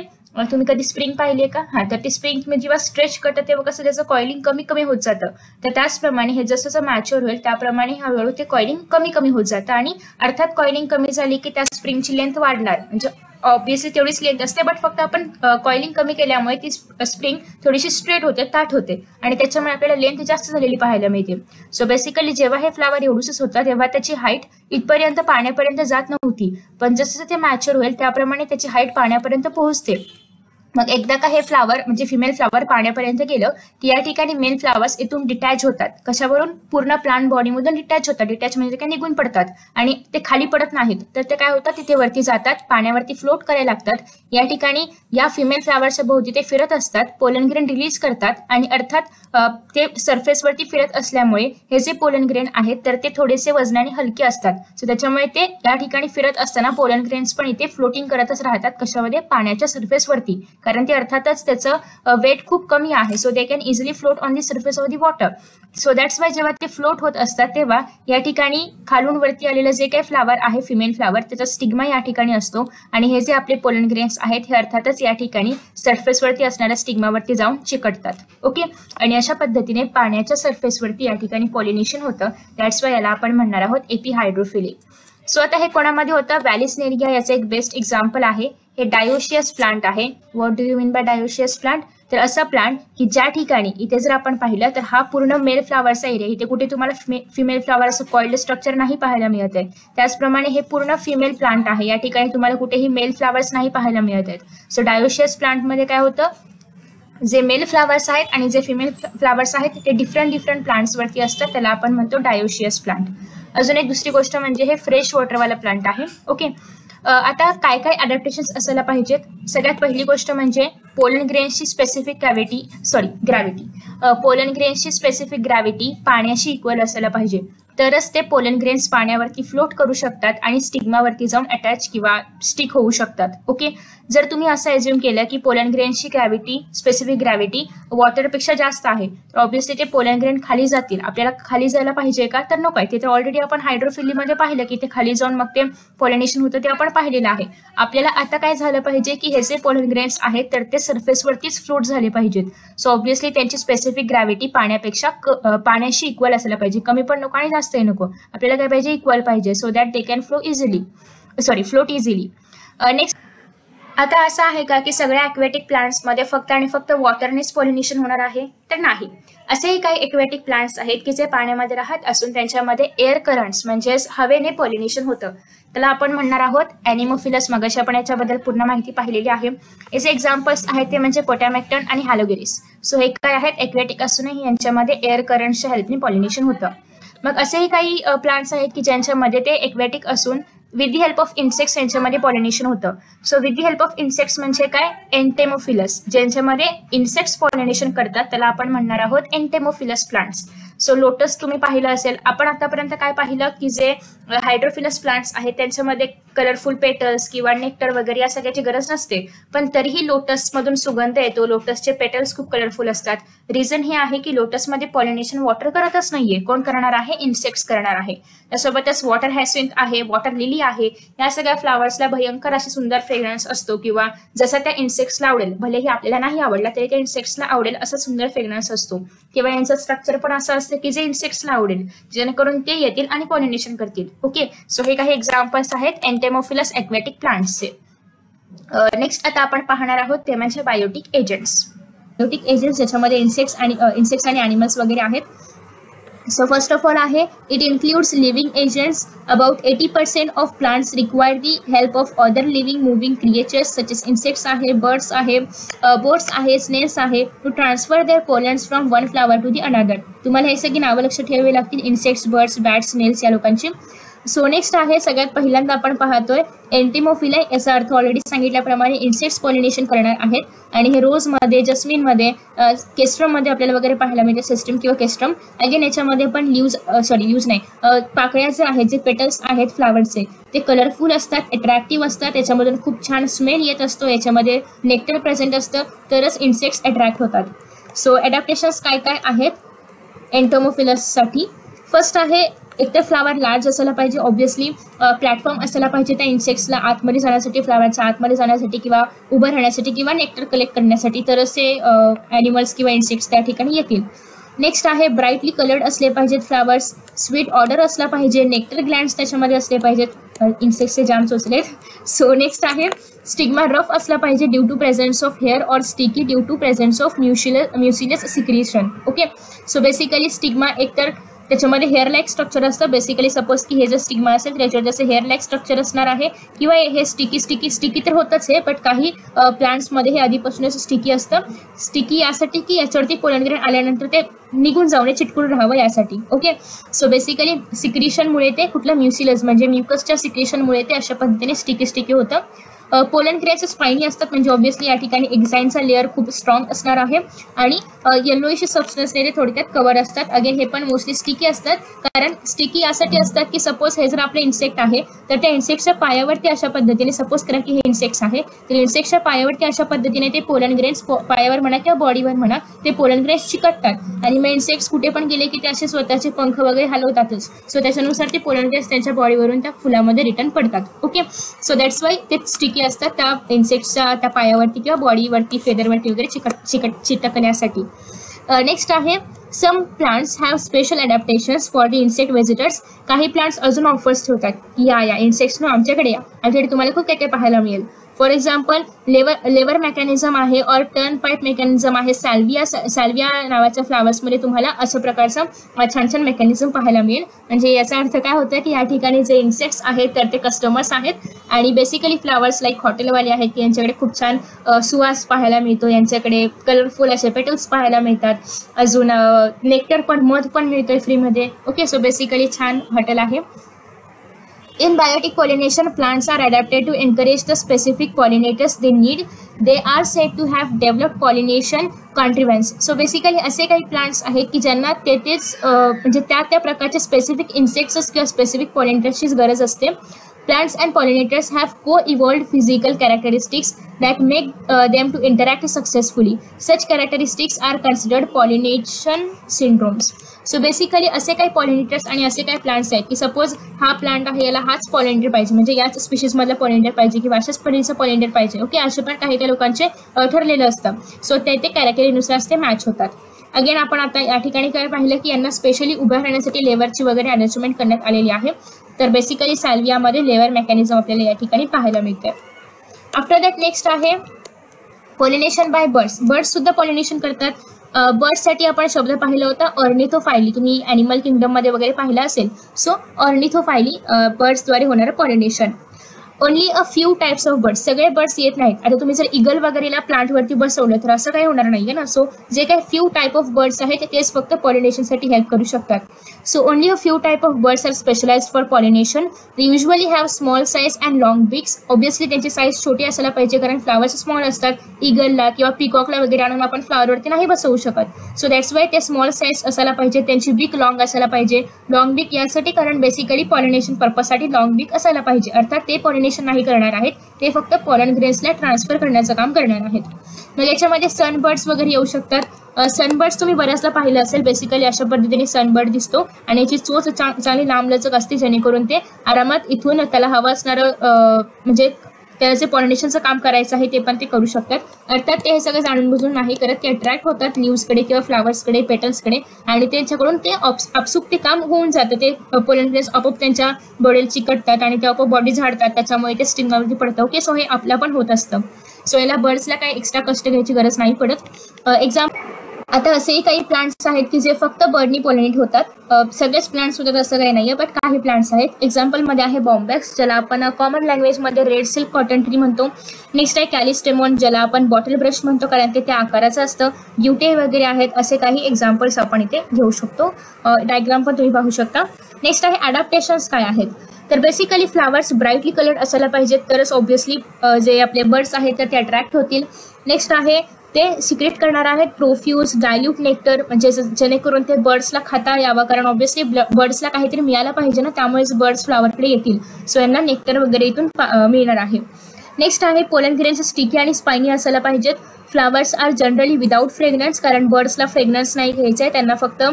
तुम्ही कधी स्प्रिंग पाहिली का? हा तर ते स्प्रिंग जेव्हा स्ट्रेच करतात तेव्हा कसं त्याचं कॉइलिंग कमी कमी होत जातं. तर त्याचप्रमाणे हे जसं जसं मॅच्युअर होईल त्याप्रमाणे हळूहळू ते कॉइलिंग कमी कमी होत जातं. आणि अर्थात कॉइलिंग कमी झाली की त्या स्प्रिंगची लेंथ वाढणार. म्हणजे ऑब्व्हियसली तेवढीच लेंथ असते बट फक्त आपण कॉइलिंग कमी केल्यामुळे ती स्प्रिंग थोडीशी स्ट्रेट होते ताट होते. आणि त्याच्यामुळे आपल्याला लेंथ जास्त झालेली पाहायला मिळते. सो बेसिकली जेव्हा हे फ्लावर एवढूसच होता तेव्हा त्याची हाईट इथपर्यंत पाण्यापर्यंत जात नव्हती. पण जसं ते मॅच्युअर होईल त्याप्रमाणे त्याची हाईट पाण्यापर्यंत पोहोचते. मग एकदा का हे फ्लावर म्हणजे फिमेल फ्लावर पाण्यापर्यंत गेलं की या ठिकाणी मेल फ्लावर्स इथून डिटॅच होतात. कशावरून? पूर्ण प्लांट बॉडीमधून डिटॅच होतात. डिटॅच म्हणजे काय निघून पडतात. आणि ते खाली पडत नाहीत. तर ते काय होतात? तिथे वरती जातात पाण्यावरती फ्लोट करायला लागतात. या ठिकाणी या फिमेल फ्लावरच्या भोवती ते फिरत असतात पोलन ग्रेन रिलीज करतात आणि अर्थात ते सरफेसवरती फिरत असल्यामुळे हे जे पोलन ग्रेन आहेत तर ते थोडेसे वजनाने हलके असतात. सो त्याच्यामुळे ते या ठिकाणी फिरत असताना पोलन ग्रेन्स पण इथे फ्लोटिंग करतच राहतात कशामध्ये? पाण्याच्या सरफेसवरती कारण ते अर्थातच त्याचं वेट खूप कमी आहे. So they can easily float on the surface of the water so that's why जेव्हा ते फ्लोट होत असतात तेव्हा या ठिकाणी खालून वरती आलेलं जे काही फ्लावर आहे फिमेल फ्लावर त्याचा स्टिग्मा या ठिकाणी असतो. आणि हे जे आपले पोलन ग्रेन्स आहेत हे अर्थातच या ठिकाणी सरफेसवरती असणाऱ्या स्टिग्मावरती जाऊन चिकटतात. ओके आणि अशा पद्धतीने पाण्याच्या सरफेसवरती या ठिकाणी पॉलिनेशन होतं. दॅट्स वाय याला आपण म्हणणार आहोत एपी हायड्रोफिलिक सो आता हे कोणामध्ये होतं? व्हॅलिसनेरिया याचं एक बेस्ट एक्झाम्पल आहे. हे डायोशियस प्लांट आहे. What do you mean by dioecious plant तर असा प्लांट की ज्या ठिकाणी इथे जर आपण पाहिलं तर हा पूर्ण मेल फ्लावरचा एरिया इथे कुठे तुम्हाला फिमेल फ्लावर असं कॉइल्ड स्ट्रक्चर नाही पाहायला मिळत आहे. त्याचप्रमाणे हे पूर्ण फिमेल प्लांट आहे. या ठिकाणी तुम्हाला कुठेही मेल फ्लावर्स नाही पाहायला मिळत आहेत. सो डायोशियस प्लांटमध्ये काय होतं? जे मेल फ्लावर्स आहेत आणि जे फिमेल फ्लावर्स आहेत ते डिफरंट डिफरंट प्लांट्सवरती असतात. त्याला आपण म्हणतो डायोशियस प्लांट अजून एक दुसरी गोष्ट म्हणजे हे फ्रेश वॉटरवाला प्लांट आहे. ओके आता काय काय अडॅप्टेशन असायला पाहिजेत? सगळ्यात पहिली गोष्ट म्हणजे pollen ग्रेन्सची specific gravity sorry gravity pollen ग्रेन्सची specific gravity पाण्याशी इक्वल असायला पाहिजे. तरच ते पोलन ग्रेन्स पाण्यावरती फ्लोट करू शकतात आणि स्टिग्मावरती जाऊन अटॅच किंवा स्टिक होऊ शकतात. ओके जर तुम्ही असं एज्युम केलं की पोलन ग्रेनची ग्रॅव्हिटी स्पेसिफिक ग्रॅव्हिटी वॉटरपेक्षा जास्त आहे तर ऑब्व्हियसली ते पोलॅन ग्रेन खाली जातील. आपल्याला खाली जायला पाहिजे का? तर नको आहे. तिथे ऑलरेडी आपण हायड्रोफिलीमध्ये पाहिलं की ते खाली जाऊन मग ते पॉलिनेशन होतं ते आपण पाहिलेलं आहे. आपल्याला आता काय झालं पाहिजे की हे जे पोलन ग्रेन्स आहेत तर ते सरफेसवरतीच फ्लोट झाले पाहिजेत. सो ऑब्व्हियसली त्यांची स्पेसिफिक ग्रॅव्हिटी पाण्यापेक्षा पाण्याशी इक्वल असायला पाहिजे. कमी पण नको आणि जास्तही नको. आपल्याला काय पाहिजे? इक्वल पाहिजे. So that they can flow easily sorry float easily next आता असं आहे का की सगळ्या ॲक्वेटिक प्लांट्समध्ये फक्त आणि फक्त वॉटरनेच पॉलिनेशन होणार आहे? तर नाही. असेही काही एक्वेटिक प्लांट्स आहेत की जे पाण्यामध्ये राहत असून त्यांच्यामध्ये एअर करंट्स म्हणजेच हवेने पॉलिनेशन होतं. त्याला आपण म्हणणार आहोत ॲनिमोफिलस मगाशी आपण याच्याबद्दल पूर्ण माहिती पाहिलेली आहे. याचे एक्झाम्पल्स आहेत ते म्हणजे पोटॅमॅक्टन आणि हॅलोगिरीस सो हे काय आहेत? एक्वेटिक असूनही यांच्यामध्ये एअर करंट्सच्या हेल्पने पॉलिनेशन होतं. मग असेही काही प्लांट्स आहेत की ज्यांच्यामध्ये ते एक्वेटिक असून with the help of insects यांच्यामध्ये पॉलिनेशन होतं. So with the help of insects म्हणजे काय? एन्टेमोफिलस ज्यांच्यामध्ये इन्सेक्ट्स पॉलिनेशन करतात त्याला आपण म्हणणार आहोत एन्टेमोफिलस प्लांट्स सो लोटस तुम्ही पाहिलं असेल. आपण आतापर्यंत काय पाहिलं की जे हायड्रोफिलस प्लांट्स आहेत त्यांच्यामध्ये कलरफुल पेटल्स किंवा नेक्टर वगैरे या सगळ्याची गरज नसते. पण तरीही लोटस मधून सुगंध येतो. लोटसचे पेटल्स खूप कलरफुल असतात. रिझन हे आहे की लोटसमध्ये पॉलिनेशन वॉटर करतच नाहीये. कोण करणार आहे? इन्सेक्ट्स करणार आहे. त्यासोबतच वॉटर हॅसिंथ आहे वॉटर लिली आहे. या सगळ्या फ्लावर्सला भयंकर असे सुंदर फ्रेग्रन्स असतो किंवा जसं त्या इन्सेक्ट्सला आवडेल. भलेही आपल्याला नाही आवडला तरी त्या इन्सेक्ट्सला आवडेल असा सुंदर फ्रेग्रन्स असतो. किंवा यांचं स्ट्रक्चर पण असं असतं की जे इन्सेक्ट्सला आवडेल जेणेकरून ते येतील आणि पॉलिनेशन करतील. ओके सो हे काही एक्झाम्पल्स आहेत एन्टेमोफिलस एक्वेटिक प्लांट्सचे नेक्स्ट आता आपण पाहणार आहोत ते म्हणजे बायोटिक एजंट्स बायोटिक एजंट्स ज्याच्यामध्ये इन्सेक्ट्स आणि इन्सेक्ट्स आणि अॅनिमल्स वगैरे आहेत सो फर्स्ट ऑफ ऑल आहे it includes living agents about eighty percent of plants require the help of other living moving creatures such as insects आहे birds आहे boards आहे snails आहे to transfer their pollens from one flower to the another तुम्हाला हे सगळी नावं लक्षात ठेवावी लागतील. इन्सेक्ट्स बर्ड्स बॅट स्नेल्स या लोकांची. सो नेक्स्ट आहे सगळ्यात पहिल्यांदा आपण पाहतोय एंटीमोफिलाय याचा अर्थ ऑलरेडी सांगितल्याप्रमाणे इन्सेक्ट्स पॉलिनेशन करणार आहेत. आणि हे रोजमध्ये जस्मिनमध्ये केस्ट्रममध्ये आपल्याला वगैरे पाहायला मिळते सिस्टम किंवा केस्ट्रम अगेन याच्यामध्ये पण ल्यूज सॉरी यूज नाही. पाकळ्या जे आहेत जे पेटल्स आहेत फ्लावरचे ते कलरफुल असतात अट्रॅक्टिव्ह असतात. याच्यामधून खूप छान स्मेल येत असतो. याच्यामध्ये नेक्टर प्रेझेंट असतं. तरच इन्सेक्ट्स अट्रॅक्ट होतात. सो अडॅप्टेशन्स काय काय आहेत एन्टोमोफिलससाठी फर्स्ट आहे एकतर फ्लावर लार्ज असायला पाहिजे ऑब्व्हियसली प्लॅटफॉर्म असायला पाहिजे त्या इन्सेक्ट्सला आतमध्ये जाण्यासाठी फ्लावरच्या आतमध्ये जाण्यासाठी किंवा उभं राहण्यासाठी किंवा नेक्टर कलेक्ट करण्यासाठी तरच ते ॲनिमल्स किंवा इन्सेक्ट्स त्या ठिकाणी येतील. नेक्स्ट आहे ब्राईटली कलर्ड असले पाहिजेत फ्लावर्स स्वीट ऑर्डर असला पाहिजे नेक्टर ग्लँड्स त्याच्यामध्ये असले पाहिजेत इन्सेक्ट्सचे जाम सोचलेत सो नेक्स्ट आहे स्टिग्मा रफ असला पाहिजे due to presence of hair or sticky due to presence of mucil mucilaginous secretion okay so basically stigma एकतर त्याच्यामध्ये हेअर लाईक स्ट्रक्चर असतं. बेसिकली सपोज की हे जर स्टिग्मा असेल त्याच्यावर जसं हेअर लाईक स्ट्रक्चर असणार आहे किंवा हे स्टिकी स्टिकी स्टिकी तर होतच आहे बट काही प्लांट्समध्ये हे आधीपासूनच स्टिकी असतं. स्टिकी यासाठी की याच्यावरती पोलनग्रेन आल्यानंतर ते निघून जाऊन चिटकून राहावं यासाठी. ओके सो बेसिकली सिक्रिशनमुळे ते कुठलं म्युसिलस म्हणजे म्युकसच्या सिक्रिशनमुळे ते अशा पद्धतीने स्टिकी स्टिकी होतं. पोलन क्रियाचे स्पायनी असतात म्हणजे ऑब्व्हियसली या ठिकाणी एक्झाईनचा लेअर खूप स्ट्रॉंग असणार आहे. आणि येल्लोइश सबस्टन्स ते थोडक्यात कवर असतात. अगेन हे पण मोस्टली स्टिकी असतात. कारण स्टिकी यासाठी असतात की सपोज हे जर आपले इन्सेक्ट आहे तर त्या इन्सेक्टच्या पायावरती अशा पद्धतीने सपोज करा की हे इन्सेक्ट्स आहे तर इन्सेक्टच्या पायावरती अशा पद्धतीने ते पोलन ग्रेन्स पायावर म्हणा किंवा बॉडीवर म्हणा ते पोलन ग्रेन्स चिकटतात. आणि मग इन्सेक्ट्स कुठे पण गेले की ते असे स्वतःचे पंख वगैरे हलवतातच. सो त्याच्यानुसार ते पोलन ग्रेन्स त्यांच्या बॉडीवरून त्या फुलामध्ये रिटर्न पडतात. ओके सो दॅट्स वाय ते स्टिकी असतात त्या इन्सेक्टच्या त्या पायावरती किंवा बॉडीवरती फेदरवरती वगैरे चिकट चिकट चिटकण्यासाठी. नेक्स्ट आहे some plants have special adaptations for the insect visitors काही प्लांट्स अजून ऑफर्स ठेवतात. या या इन्सेक्ट्स आमच्याकडे या. आमच्याकडे तुम्हाला खूप काय काय पाहायला मिळेल. For example lever lever mechanism आहे और टर्न पाईप मेकॅनिझम आहे. सॅल्विया सॅल्विया नावाच्या फ्लावर्समध्ये तुम्हाला अशा प्रकारचं छान छान मेकॅनिझम पाहायला मिळेल. म्हणजे याचा अर्थ काय होतं की या ठिकाणी जे इन्सेक्ट्स आहेत तर ते कस्टमर्स आहेत. आणि बेसिकली फ्लावर्स लाईक हॉटेलवाले आहेत की यांच्याकडे खूप छान सुवास पाहायला मिळतो. यांच्याकडे कलरफुल असे पेटल्स पाहायला मिळतात. अजून नेक्टर पण मध पण मिळतोय फ्रीमध्ये ओके सो बेसिकली छान हॉटेल आहे. In biotic pollination, plants are adapted to encourage the specific pollinators they need. They are said to have developed pollination contrivance. So basically असे काही प्लांट्स आहेत की ज्यांना ते तेच म्हणजे त्या त्या प्रकारचे स्पेसिफिक इन्सेक्ट्स किंवा स्पेसिफिक पॉलिनेटर्सचीच गरज असते Plants and pollinators have co-evolved physical characteristics that make uh, them to interact successfully. Such characteristics are considered pollination syndromes. So basically असे काही पॉलिनेटर्स आणि असे काही प्लांट्स आहेत की सपोज हा प्लांट आहे याला हाच पॉलिनेटर पाहिजे. म्हणजे याच स्पीशीजमधला पॉलिनेटर पाहिजे किंवा अशाच पद्धतीचं पॉलिनेटर पाहिजे. ओके असे पण काही काही लोकांचे ठरलेलं असतं. सो ते ते कॅरेक्टरीनुसार ते मॅच होतात. अगेन आपण आता या ठिकाणी काय पाहिलं की यांना स्पेशली उभ्या राहण्यासाठी लेवरची वगैरे अरेंजमेंट करण्यात आलेली आहे. तर बेसिकली सॅल्वियामध्ये लेवर मेकॅनिझम आपल्याला या ठिकाणी पाहायला मिळते आफ्टर दॅट नेक्स्ट आहे पॉलिनेशन बाय बर्ड्स बर्ड्स सुद्धा पॉलिनेशन करतात. बर्ड्ससाठी आपण शब्द पाहिला होता ऑर्निथोफायली तुम्ही ॲनिमल किंगडममध्ये वगैरे पाहिला असेल. सो ऑर्निथोफायली बर्ड्सद्वारे होणारं pollination only a few types of birds सगळे बर्ड्स येत नाहीत. आता तुम्ही जर इगल वगैरेला प्लांटवरती बसवलं तर असं काही होणार नाहीये ना. सो जे काही फ्यू टाईप ऑफ बर्ड्स आहेत तेच फक्त पॉलिनेशनसाठी हेल्प करू शकतात. So only a few type of birds are specialise for pollination they usually have small size and long beaks obviously त्यांची साईज छोटी असायला पाहिजे कारण फ्लावर्स स्मॉल असतात. इगलला किंवा पिकॉकला वगैरे आणून आपण फ्लावरवरती नाही बसवू शकत. सो दॅट्स वाय ते स्मॉल साईज असायला पाहिजे. त्यांची बीक लॉंग असायला पाहिजे. लॉंग बीक यासाठी कारण बेसिकली पॉलिनेशन पर्पजसाठी लॉंग बीक असायला पाहिजे. अर्थात ते पॉलिनेशन नाही करणार आहेत. ते फक्त पॉलन ग्रेन्सला ट्रान्सफर करण्याचं काम करणार आहेत. मग याच्यामध्ये सनबर्ड्स वगैरे येऊ शकतात. सनबर्ड्स तुम्ही बऱ्याचदा पाहिलं असेल बेसिकली अशा पद्धतीने सनबर्ड दिसतो आणि याची चोच चांगली लांबलचक असते जेणेकरून ते आरामात इथून त्याला हवं असणारं म्हणजे त्याला जे पॉलिनेशनचं काम करायचं आहे ते पण ते करू शकतात. अर्थात ते हे सगळं जाणून बुजून नाही करत. ते अट्रॅक्ट होतात लिव्हजकडे किंवा फ्लावर्सकडे पेटल्सकडे आणि त्यांच्याकडून ते अपसुक ते काम होऊन जातं. ते पोलन आपोआप त्यांच्या बॉडीला चिकटतात आणि ते आपोआप बॉडी झाडतात. त्याच्यामुळे ते स्टिंगावरती पडतं. ओके सो हे आपलं पण होत असतं. सो याला बर्ड्सला काही एक्स्ट्रा कष्ट घ्यायची गरज नाही पडत. एक्झाम आता असेही काही प्लांट्स आहेत की जे फक्त बर्डनी पॉलिनेट होतात. सगळेच प्लांट्स होतात असं काही नाहीये बट काही प्लांट्स आहेत. एक्झाम्पलमध्ये आहे बॉम्बॅक्स ज्याला आपण कॉमन लँग्वेजमध्ये रेड सिल्क कॉटन ट्री म्हणतो. नेक्स्ट आहे कॅलिस्टेमॉन ज्याला आपण बॉटल ब्रश म्हणतो कारण ते त्या आकाराचं असतं. युटे वगैरे आहेत असे काही एक्झाम्पल्स आपण इथे घेऊ शकतो. डायग्राम पण तुम्ही पाहू शकता. नेक्स्ट आहे अडॅप्टेशन्स काय आहेत? तर बेसिकली फ्लावर्स ब्राईटली कलर्ड असायला पाहिजेत तरच ऑब्व्हियसली जे आपले बर्ड्स आहेत तर ते अट्रॅक्ट होतील. नेक्स्ट आहे ते सिक्रेट करणार आहेत. प्रोफ्यूज डायल्यूट नेक्टर म्हणजे जेणेकरून ते बर्ड्सला खाता यावं. कारण ऑब्व्हियसली बर्ड्सला काहीतरी मिळायला पाहिजे ना त्यामुळेच बर्ड्स फ्लावरकडे येतील. सो यांना नेक्टर वगैरे इथून मिळणार आहे. नेक्स्ट आहे पोलन ग्रेन्स स्टिकी आणि स्पायनी असायला पाहिजेत. Flowers are generally without fragrance कारण बर्ड्सला फ्रेग्रन्स नाही घ्यायचं आहे त्यांना फक्त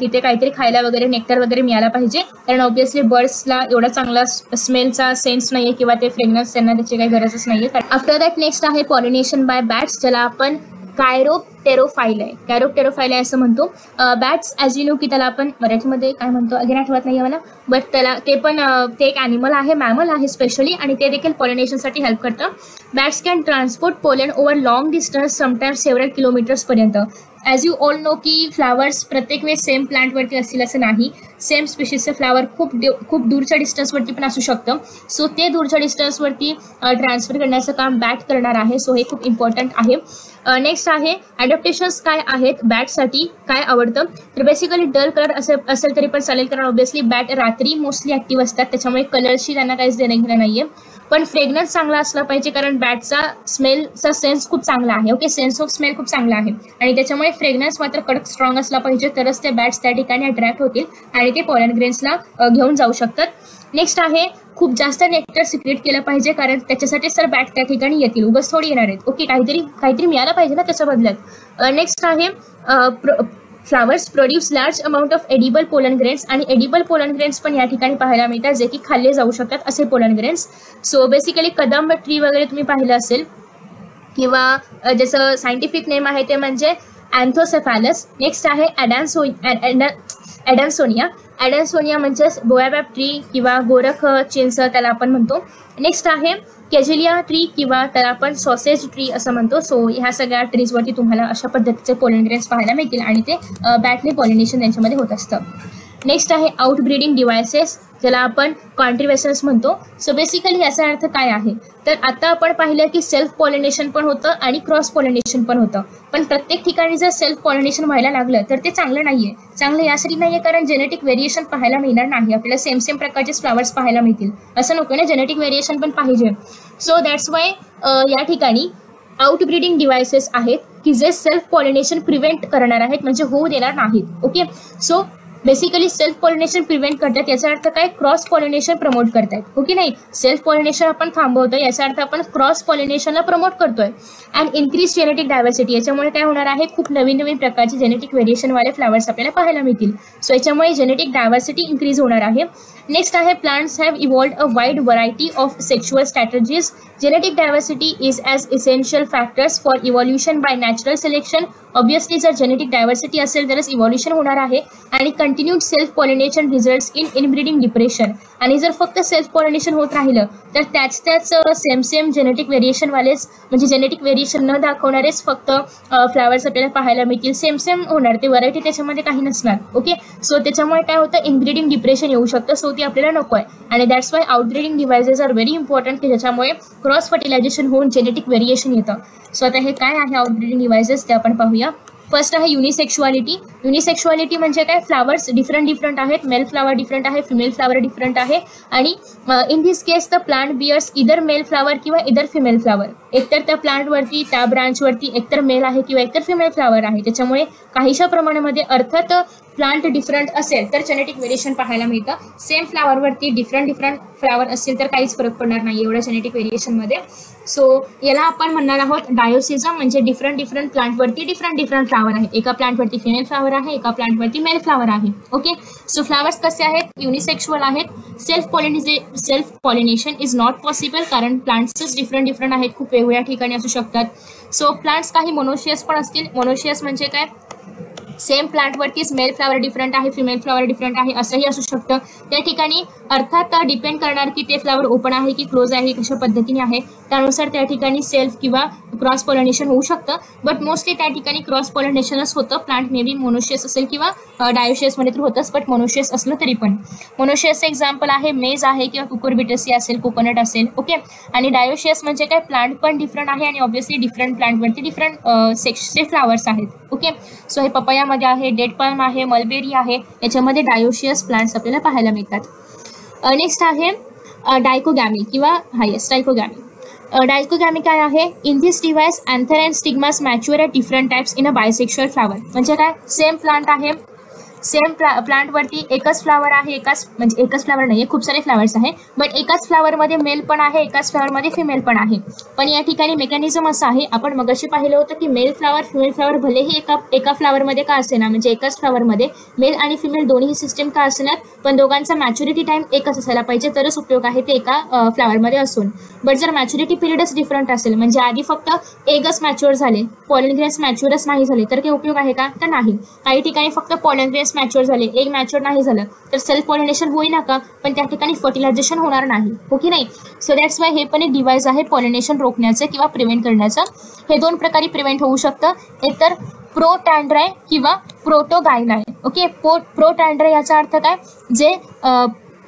तिथे काहीतरी खायला वगैरे नेक्टर वगैरे मिळायला पाहिजे. कारण ऑब्विसली बर्ड्सला एवढा चांगला स्मेलचा सेन्स नाही आहे किंवा ते फ्रेग्रन्स त्यांना त्याची काही गरजच नाही आहे आफ्टर दॅट नेक्स्ट आहे पॉलिनेशन बाय बॅट्स ज्याला आपण टेरोफाईल आहे. टेरोफाईल आहे असं म्हणतो. बॅट्स ॲज यू नो की त्याला आपण मराठीमध्ये काय म्हणतो? अगेन आठवत नाही मला. बट त्याला ते पण ते एक ॲनिमल आहे मॅमल आहे स्पेशली आणि ते देखील पॉलिनेशनसाठी हेल्प करतं. Bats can transport pollen over long distance sometimes several किलोमीटर्सपर्यंत as you all know की फ्लावर्स प्रत्येक वेळेस सेम प्लांटवरती असतील असं नाही. सेम स्पेशिसचं फ्लावर खूप खूप दूरच्या डिस्टन्सवरती पण असू शकतं. सो ते दूरच्या डिस्टन्सवरती ट्रान्सफर करण्याचं काम बॅट करणार आहे. सो हे खूप इम्पॉर्टंट आहे. नेक्स्ट आहे ॲडॅप्टेशन्स काय आहेत? बॅटसाठी काय आवडतं? तर बेसिकली डल कलर असं असेल तरी पण चालेल. कारण ऑब्व्हियसली बॅट रात्री मोस्टली ॲक्टिव्ह असतात. त्याच्यामुळे कलरशी त्यांना काहीच देणं घेणं नाही आहे पण फ्रेग्रन्स चांगला असला पाहिजे कारण बॅटचा स्मेलचा सेन्स खूप चांगला आहे. ओके सेन्स ऑफ स्मेल खूप चांगला आहे. आणि त्याच्यामुळे फ्रेग्रन्स मात्र कडक स्ट्रॉंग असला पाहिजे तरच ते बॅट्स त्या ठिकाणी अट्रॅक्ट होतील आणि ते पॉलन ग्रेन्सला घेऊन जाऊ शकतात. नेक्स्ट आहे खूप जास्त नेक्टर सिक्रेट केलं पाहिजे कारण त्याच्यासाठी सर बॅट त्या ठिकाणी येतील. उगस थोडी येणार आहेत. ओके काहीतरी काहीतरी मिळालं पाहिजे ना त्याच्या बदल्यात नेक्स्ट आहे flowers produce large amount of edible pollen grains आणि एडिबल पोलन ग्रेन्स पण या ठिकाणी पाहायला मिळतात जे की खाल्ले जाऊ शकतात असे pollen grains so basically kadamba tree वगैरे तुम्ही पाहिलं असेल किंवा जसं सायंटिफिक नेम आहे ते म्हणजे अँथोसेफॅलस नेक्स्ट आहे ॲडॅन्सो ॲडॅन्सोनिया ॲडॅन्सोनिया म्हणजेच बोयाबॅप ट्री किंवा गोरख चिंच त्याला आपण म्हणतो. नेक्स्ट आहे कॅजेलिया ट्री किंवा त्याला आपण सॉसेज ट्री असं म्हणतो. सो ह्या सगळ्या ट्रीजवरती तुम्हाला अशा पद्धतीचे पोलिनग्रेन्स पाहायला मिळतील आणि ते बॅटने पॉलिनेशन त्यांच्यामध्ये होत असतं. नेक्स्ट आहे आउटब्रीडिंग डिवायसेस डिव्हायसेस ज्याला आपण कॉन्ट्रिवेशन्स म्हणतो. सो बेसिकली याचा अर्थ काय आहे? तर आता आपण पाहिलं की सेल्फ पॉलिनेशन पण होतं आणि क्रॉस पॉलिनेशन पण होतं. पण प्रत्येक ठिकाणी जर सेल्फ पॉलिनेशन व्हायला लागलं तर ते चांगलं नाहीये. चांगलं यासाठी नाहीये कारण जेनेटिक व्हेरिएशन पाहायला मिळणार नाही. आपल्याला सेम सेम प्रकारचे फ्लावर्स पाहायला मिळतील. असं नको ना जेनेटिक व्हेरिएशन पण पाहिजे. सो दॅट्स वाय या ठिकाणी आउटब्रीडिंग डिवायसेस डिव्हायसेस आहेत की जे सेल्फ पॉलिनेशन प्रिव्हेंट करणार आहेत म्हणजे होऊ देणार नाहीत. Okay so basically self pollination prevent करतात. याचा अर्थ काय? क्रॉस पॉलिनेशन प्रमोट करतात. हो ओके नाही? सेल्फ पॉलिनेशन आपण थांबवतोय. याचा अर्थ आपण क्रॉस पॉलिनेशनला प्रमोट करतोय. अँड इन्क्रीज जेनेटिक डायव्हर्सिटी याच्यामुळे काय होणार आहे? खूप नवीन नवीन प्रकारचे जेनेटिक व्हेरिएशनवाले फ्लावर्स आपल्याला पाहायला मिळतील. सो याच्यामुळे जेनेटिक डायव्हर्सिटी इन्क्रीज होणार आहे. नेक्स्ट आहे plants have evolved a wide variety of sexual strategies genetic diversity is as essential factors for evolution by natural selection obviously जर जेनेटिक डायव्हर्सिटी असेल तरच इव्हॉल्युशन होणार आहे. आणि continued self pollination result in inbreeding depression आणि जर फक्त self pollination होत राहिलं तर त्याच त्याच सेम सेम जेनेटिक व्हेरिएशनवालेच म्हणजे जेनेटिक व्हेरिएशन न दाखवणारेच फक्त फ्लॉवर्स आपल्याला पाहायला मिळतील. सेम सेम होणार ते व्हरायटी त्याच्यामध्ये काही नसणार ओके सो त्याच्यामुळे काय होतं इनब्रिडिंग डिप्रेशन येऊ शकतं. सो ती आपल्याला नको आहे. आणि that's why outbreeding devices are very important की ज्याच्यामुळे क्रॉस फर्टिलायझेशन होऊन जेनेटिक व्हेरिएशन येतं. सो आता हे काय आहे आउटब्रिडिंग डिव्हायसेस ते आपण पाहूया. फर्स्ट आहे युनिसेक्शुअलिटी युनिसेक्शुअलिटी म्हणजे काय? फ्लावर्स डिफरंट डिफरंट आहेत. मेल फ्लावर डिफरंट आहे. फिमेल फ्लावर डिफरंट आहे. आणि in this case the plant bears either male flower किंवा इदर फिमेल फ्लावर एकतर त्या प्लांटवरती त्या ब्रांचवरती एकतर मेल आहे किंवा एकतर फिमेल फ्लावर आहे. त्याच्यामुळे काहीशा प्रमाणामध्ये अर्थात प्लांट डिफरंट असेल तर जेनेटिक व्हेरिएशन पाहायला मिळतं. सेम फ्लावरवरती डिफरंट डिफरंट फ्लावर असेल तर काहीच फरक पडणार नाही एवढ्या जेनेटिक व्हेरिएशनमध्ये सो याला आपण म्हणणार आहोत डायोसिझम म्हणजे डिफरंट डिफरंट प्लांटवरती डिफरंट डिफरंट फ्लावर आहेत एका प्लांटवरती फिमेल फ्लावर आहे एका प्लांटवरती मेल फ्लावर आहे. ओके सो फ्लावर्स कसे आहेत? युनिसेक्शुअल आहेत. Self pollinise self pollination is not possible कारण प्लांट्सच डिफरंट डिफरंट आहेत. खूप वेगवेगळ्या ठिकाणी असू शकतात. सो प्लांट्स काही मोनोशियस पण असतील. मोनोशियस म्हणजे काय? सेम प्लांटवरतीच मेल फ्लावर डिफरंट आहे फिमेल फ्लावर डिफरंट आहे असंही असू शकतं. त्या ठिकाणी अर्थात डिपेंड करणार की ते फ्लावर ओपन आहे की क्लोज आहे कशा पद्धतीने आहे. त्यानुसार त्या ठिकाणी सेल्फ किंवा क्रॉस पॉलिनेशन होऊ शकतं. बट मोस्टली त्या ठिकाणी क्रॉस पॉलिनेशनच होतं. प्लांट मे बी मोनोशियस असेल किंवा डायोशियसमध्ये तर होतंच बट मोनोशियस असलं तरी पण. मोनोशियसचं एक्झाम्पल आहे मेज आहे किंवा कुकुरबिटसी असेल कोकोनट असेल ओके आणि डायोशियस म्हणजे काय? प्लांट पण डिफरंट आहे आणि ऑब्व्हियसली डिफरंट प्लांटवरती डिफरंट सेक्सचे फ्लावर्स आहेत ओके सो हे पपयामध्ये आहे डेड पाल्म आहे मलबेरी आहे याच्यामध्ये डायोशियस प्लांट्स आपल्याला पाहायला मिळतात. नेक्स्ट आहे डायकोगॅमी किंवा हायस डायकोगॅमी. डायकोगॅमी काय आहे? In this device anther and stigmas mature different types in a bisexual flower म्हणजे काय? सेम प्लांट आहे. सेम प्ला प्लांटवरती एकच फ्लावर आहे एकाच म्हणजे एकच फ्लावर नाही आहे खूप सारे फ्लावर्स आहे. बट एकाच फ्लावरमध्ये मेल पण आहे एकाच फ्लावरमध्ये फिमेल पण आहे. पण या ठिकाणी मेकॅनिझम असं आहे आपण मगाशी पाहिलं होतं की मेल फ्लावर फिमेल फ्लावर भलेही एका एका फ्लावरमध्ये का असेना म्हणजे एकाच फ्लावरमध्ये मेल आणि फिमेल दोन्ही सिस्टम का असणार पण दोघांचा मॅच्युरिटी टाईम एकच असायला पाहिजे तरच उपयोग आहे ते एका फ्लावरमध्ये असून. बट जर मॅच्युरिटी पिरियडच डिफरंट असेल म्हणजे आधी फक्त एकच मॅच्युअर झाले पॉलिनग्रेन्स मॅच्युअरच नाही झाले तर काही उपयोग आहे का? तर नाही. काही ठिकाणी फक्त पॉलिनग्रेन्स मॅच्युअर झाले. एक मॅच्युअर नाही झालं तर सेल्फ पॉलिनेशन होईना का? पण त्या ठिकाणी फर्टिलायझेशन होणार नाही. हो की नाही? सो दॅट्स वाय हे पण एक डिव्हाइस आहे पॉलिनेशन रोखण्याचं किंवा प्रिव्हेंट करण्याचं. हे दोन प्रकारे प्रिव्हेंट होऊ शकतं. एकतर प्रोटँड्राय किंवा प्रोटोगायनाय ओके पो प्रोटँड्राय याचा अर्थ काय? जे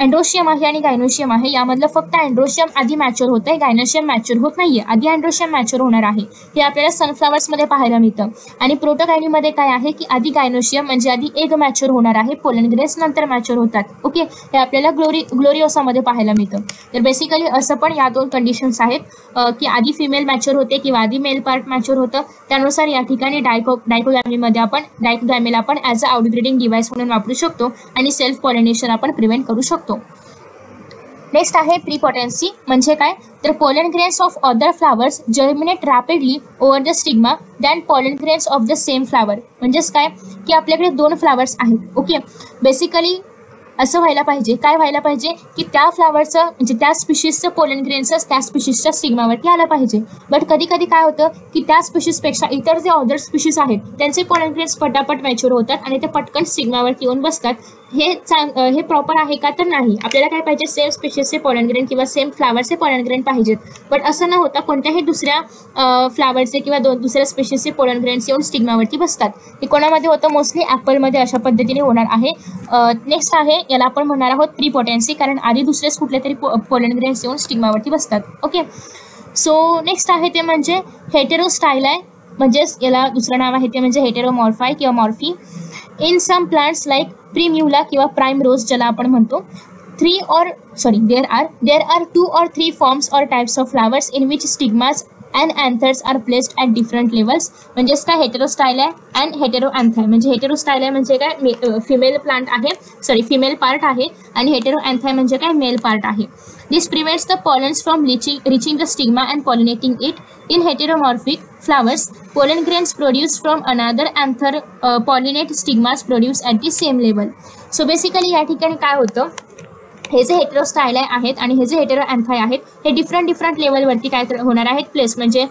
अँड्रोशियम आहे आणि गायनोशियम आहे. यामधलं फक्त अँड्रोशियम आधी मॅच्युअर होत आहे गायनोशियम मॅच्युअर होत नाहीये. आधी अँड्रोशियम मॅच्युअर होणार आहे. हे आपल्याला सनफ्लावर्समध्ये पाहायला मिळतं. आणि प्रोटोगायनीमध्ये काय आहे की आधी गायनोशियम म्हणजे आधी एग मॅच्युअर होणार आहे. पोलनग्रेस नंतर मॅच्युअर होतात. ओके हे आपल्याला ग्लोरी ग्लोरिओसामध्ये पाहायला मिळतं. तर बेसिकली असं पण या दोन कंडिशन्स आहेत की आधी फिमेल मॅच्युअर होते किंवा आधी मेल पार्ट मॅच्युअर होतं. त्यानुसार या ठिकाणी डायको डायकोगॅमीमध्ये आपण डायकोगॅमीला आपण ॲज अ आउटब्रिडिंग डिव्हाइस म्हणून वापरू शकतो. आणि सेल्फ पॉलिनेशन आपण प्रिव्हेंट करू शकतो. नेक्स्ट आहे प्रीपॉटेन्सी म्हणजे काय? तर pollen grains of other flowers germinate rapidly over the stigma than pollen grains of the same flower म्हणजेच काय? की आपल्याकडे दोन फ्लावर्स आहेत ओके बेसिकली असं व्हायला पाहिजे. काय व्हायला पाहिजे? की त्या फ्लावरचं म्हणजे त्या स्पिशीजचं पोलन ग्रेन्सच त्या स्पिशीजच्या स्टिग्मावरती आलं पाहिजे. बट कधी कधी काय होतं? की त्या स्पिशीजपेक्षा इतर जे ऑदर स्पिशीज आहेत त्यांचे पोलन ग्रेन्स पटापट मॅच्युअर होतात आणि ते पटकन स्टिग्मावरती येऊन बसतात. हे चांग हे प्रॉपर आहे का तर नाही. आपल्याला काय पाहिजे? सेम स्पेशसचे पॉलनग्रेन किंवा सेम फ्लावरचे पॉलनग्रेन पाहिजेत. बट असं न होता कोणत्याही दुसऱ्या फ्लावरचे किंवा दोन दुसऱ्या स्पेशीसचे पॉलनग्रेन्स येऊन स्टिग्मावरती बसतात. हे कोणामध्ये होतं? मोस्टली ॲपलमध्ये अशा पद्धतीने होणार आहे. नेक्स्ट आहे याला आपण म्हणणार आहोत प्रीपोटेन्सी कारण आधी दुसरेच कुठले तरी पॉलनग्रेन्स येऊन स्टिग्मावरती बसतात. ओके सो नेक्स्ट आहे ते म्हणजे हेटेरो स्टाईल आहे म्हणजेच याला दुसरं नाव आहे ते म्हणजे हेटेरोमॉर्फाय किंवा morphy in some plants like primula किंवा प्राईम रोज ज्याला आपण म्हणतो three or sorry there are there are two or three forms or types of flowers in which stigmas and anthers are placed at different levels म्हणजेच काय हेटेरोस्टाईल आहे and hetero अँथाय म्हणजे हेटेरोस्टाईल आहे म्हणजे काय फिमेल प्लांट आहे सॉरी फिमेल पार्ट आहे आणि हेटेरो अँथाय म्हणजे काय मेल पार्ट आहे. This prevents the pollens from reaching, reaching the stigma and pollinating it. In heteromorphic flowers pollen grains produced from another anther uh, pollinate stigmas produced at the same level So basically या ठिकाणी काय होतं हे जे हेटेरोस्टाईल आहेत आणि हे जे हेटेरो अँथाय आहेत हे डिफरंट डिफरंट लेवलवरती काय होणार आहेत प्लेस म्हणजे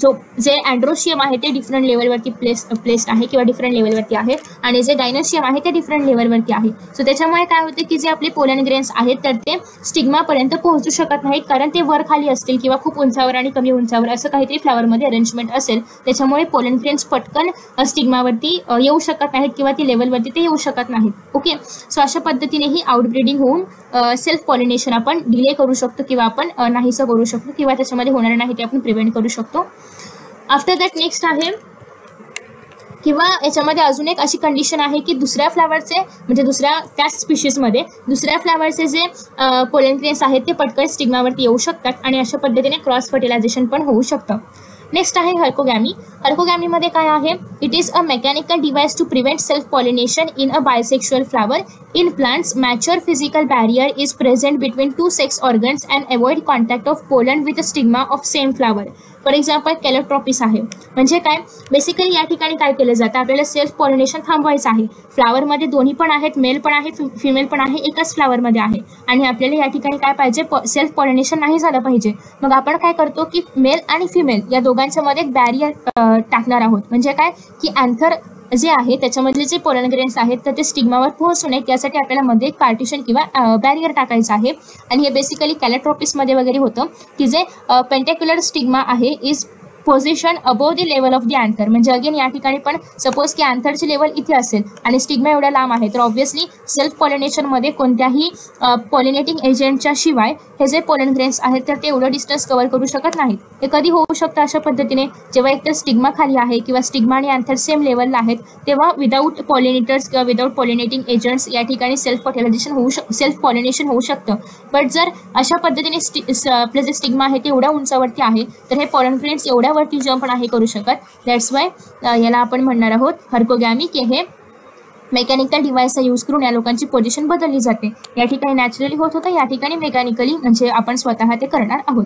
जो जे अँड्रोशियम आहे ते डिफरंट लेवलवरती प्लेस प्लेस्ड आहे किंवा डिफरंट लेवलवरती आहे. आणि जे डायनोशियम आहे ते डिफरंट लेवलवरती आहे. सो त्याच्यामुळे काय होते की जे आपले पोलन ग्रेन्स आहेत तर ते स्टिग्मापर्यंत पोहोचू शकत नाहीत कारण ते वर खाली असतील किंवा खूप उंचावर आणि कमी उंचावर असं काहीतरी फ्लावरमध्ये अरेंजमेंट असेल. त्याच्यामुळे पोलन ग्रेन्स पटकन स्टिग्मावरती येऊ शकत नाहीत किंवा ती लेवलवरती ते येऊ शकत नाहीत. ओके सो अशा पद्धतीनेही आउटब्रिडिंग आउटब्रीडिंग होऊन सेल्फ पॉलिनेशन आपण डिले करू शकतो किंवा आपण नाहीसं करू शकतो किंवा त्याच्यामध्ये होणार नाही ते आपण प्रिव्हेंट करू शकतो. आफ्टर दॅट नेक्स्ट आहे किंवा याच्यामध्ये अजून एक अशी कंडिशन आहे की दुसऱ्या फ्लावरचे म्हणजे दुसऱ्या त्याच स्पीशीजमध्ये दुसऱ्या फ्लावरचे जे पोलेंट्रियन्स आहेत ते पटकन स्टिग्मावरती येऊ शकतात आणि अशा पद्धतीने क्रॉस फर्टिलायझेशन पण होऊ शकतं. नेक्स्ट आहे हर्कोगॅमी. हर्कोगॅमीमध्ये काय आहे? It is a mechanical device to prevent self pollination in a bisexual flower in plants mature physical barrier is present between two sex organs and avoid contact of pollen with a stigma of same flower for example Calotropis आहे. म्हणजे काय? Basically या ठिकाणी काय केलं जातं? आपल्याला self pollination थांबवायचं आहे. फ्लावरमध्ये दोन्ही पण आहेत मेल पण आहे फिमेल पण आहे एकाच फ्लावरमध्ये आहे. आणि आपल्याला या ठिकाणी काय पाहिजे? सेल्फ पॉलिनेशन नाही झालं पाहिजे. मग आपण काय करतो की मेल आणि फिमेल या दोघांच्या मध्ये एक बॅरियर टाकणार आहोत. म्हणजे काय? की अँथर जे आहे त्याच्यामधले जे पोलनग्रेन्स आहेत तर ते स्टिग्मावर पोहोचू नयेत. यासाठी आपल्याला मध्ये एक पार्टिशन किंवा बॅरियर टाकायचं आहे. आणि हे बेसिकली कॅलेट्रॉपिसमध्ये वगैरे होतं की जे पेंटॅक्युलर स्टिग्मा आहे is position above the level of the anther म्हणजे अगेन या ठिकाणी पण सपोज की अँथरची लेवल इथे असेल आणि स्टिग्मा एवढ्या लांब आहे तर ऑब्व्हियसली सेल्फ पॉलिनेशनमध्ये कोणत्याही पॉलिनेटिंग एजंटच्या शिवाय हे जे पोलन ग्रेन्स आहेत तर ते एवढं डिस्टन्स कव्हर करू शकत नाहीत. हे कधी होऊ शकतं अशा पद्धतीने? जेव्हा एकतर स्टिग्मा खाली आहे किंवा स्टिग्मा आणि अँथर सेम लेवलला आहेत तेव्हा विदाऊट पॉलिनेटर्स किंवा विदाऊट पॉलिनेटिंग एजंट्स या ठिकाणी सेल्फ फर्टिलायझेशन होऊ शक सेल्फ पॉलिनेशन होऊ शकतं. बट जर अशा पद्धतीने स्टि आपलं जे स्टिग्मा आहे ते एवढ्या उंचावरती आहे तर हे पॉलन ग्रेन्स एवढ्या वरती जंप नाही करू शकत. दॅट्स वाय याला आपण म्हणणार आहोत हर्कोगॅमी की हे मेकॅनिकल डिव्हाइसचा यूज करून या लोकांची पोझिशन बदलली जाते. या ठिकाणी नॅचरली होत होतं या ठिकाणी मेकॅनिकली म्हणजे आपण स्वतः ते करणार आहोत.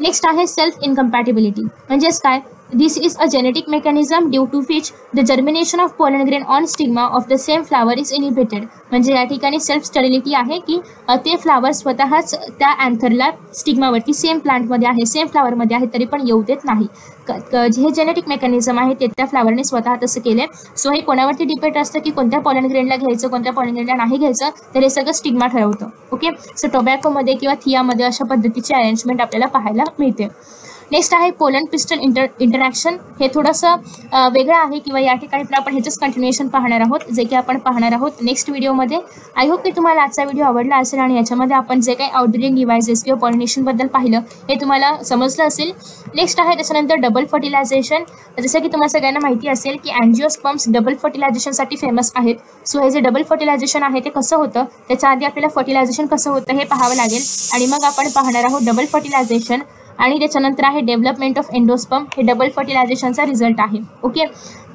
नेक्स्ट आहे सेल्फ इनकम्पॅटेबिलिटी म्हणजेच काय? This is a genetic mechanism due to which the germination of pollen grain on stigma of the same flower is inhibited. म्हणजे या ठिकाणी सेल्फ स्टॅबिलिटी आहे की ते फ्लावर स्वतःच त्या अँथरला स्टिग्मावरती सेम प्लांटमध्ये आहे सेम फ्लावरमध्ये आहे तरी पण येऊ देत नाही. हे जेनेटिक मेकॅनिझम आहे ते त्या फ्लावरने स्वतः तसं केले सो हे कोणावरती डिपेंड असतं की कोणत्या पॉलन ग्रेनला घ्यायचं कोणत्या पॉलन ग्रेनला नाही घ्यायचं तर हे सगळं स्टिग्मा ठरवतं. ओके सो टोबॅकोमध्ये किंवा थियामध्ये अशा पद्धतीची अरेंजमेंट आपल्याला पाहायला मिळते. नेक्स्ट आहे पोलंड पिस्टन इंटर इंटरॅक्शन हे थोडंसं वेगळं आहे किंवा या ठिकाणी पण आपण ह्याचंच कंटिन्युएशन पाहणार आहोत जे की आपण पाहणार आहोत नेक्स्ट व्हिडिओमध्ये आय होप की तुम्हाला आजचा व्हिडिओ आवडला असेल आणि याच्यामध्ये आपण जे काही आउटडोरिंग डिव्हायसेस किंवा पॉलिनेशनबद्दल पाहिलं हे तुम्हाला समजलं असेल. नेक्स्ट आहे त्याच्यानंतर डबल फर्टिलायझेशन जसं की तुम्हाला सगळ्यांना माहिती असेल की अँजिओस्पम्स डबल फर्टिलायझेशनसाठी फेमस आहेत. सो हे जे डबल फर्टिलायझेशन आहे ते कसं होतं? त्याच्या आधी आपल्याला फर्टिलायझेशन कसं होतं हे पाहावं लागेल. आणि मग आपण पाहणार आहोत डबल फर्टिलायझेशन आणि त्याच्यानंतर आहे डेव्हलपमेंट ऑफ एंडोस्पम हे डबल फर्टिलायझेशनचा रिझल्ट आहे. ओके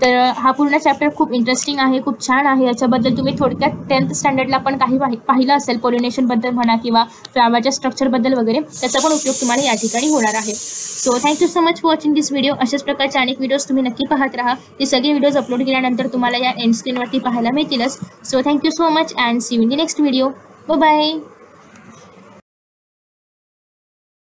तर हा पूर्ण चॅप्टर खूप इंटरेस्टिंग आहे खूप छान आहे. याच्याबद्दल तुम्ही थोडक्यात टेन्थ स्टँडर्डला पण काही पाहिलं असेल पॉल्युनेशनबद्दल म्हणा किंवा फ्लावरच्या स्ट्रक्चरबद्दल वगैरे त्याचा पण उपयोग तुम्हाला या ठिकाणी होणार आहे. So thank you so much for watching this video अशाच प्रकारचे अनेक व्हिडिओज तुम्ही नक्की पाहत राहा. ते सगळे व्हिडिओज अपलोड केल्यानंतर तुम्हाला या एंड स्क्रीनवरती पाहायला मिळतीलच. So thank you so much and see you in the next video bye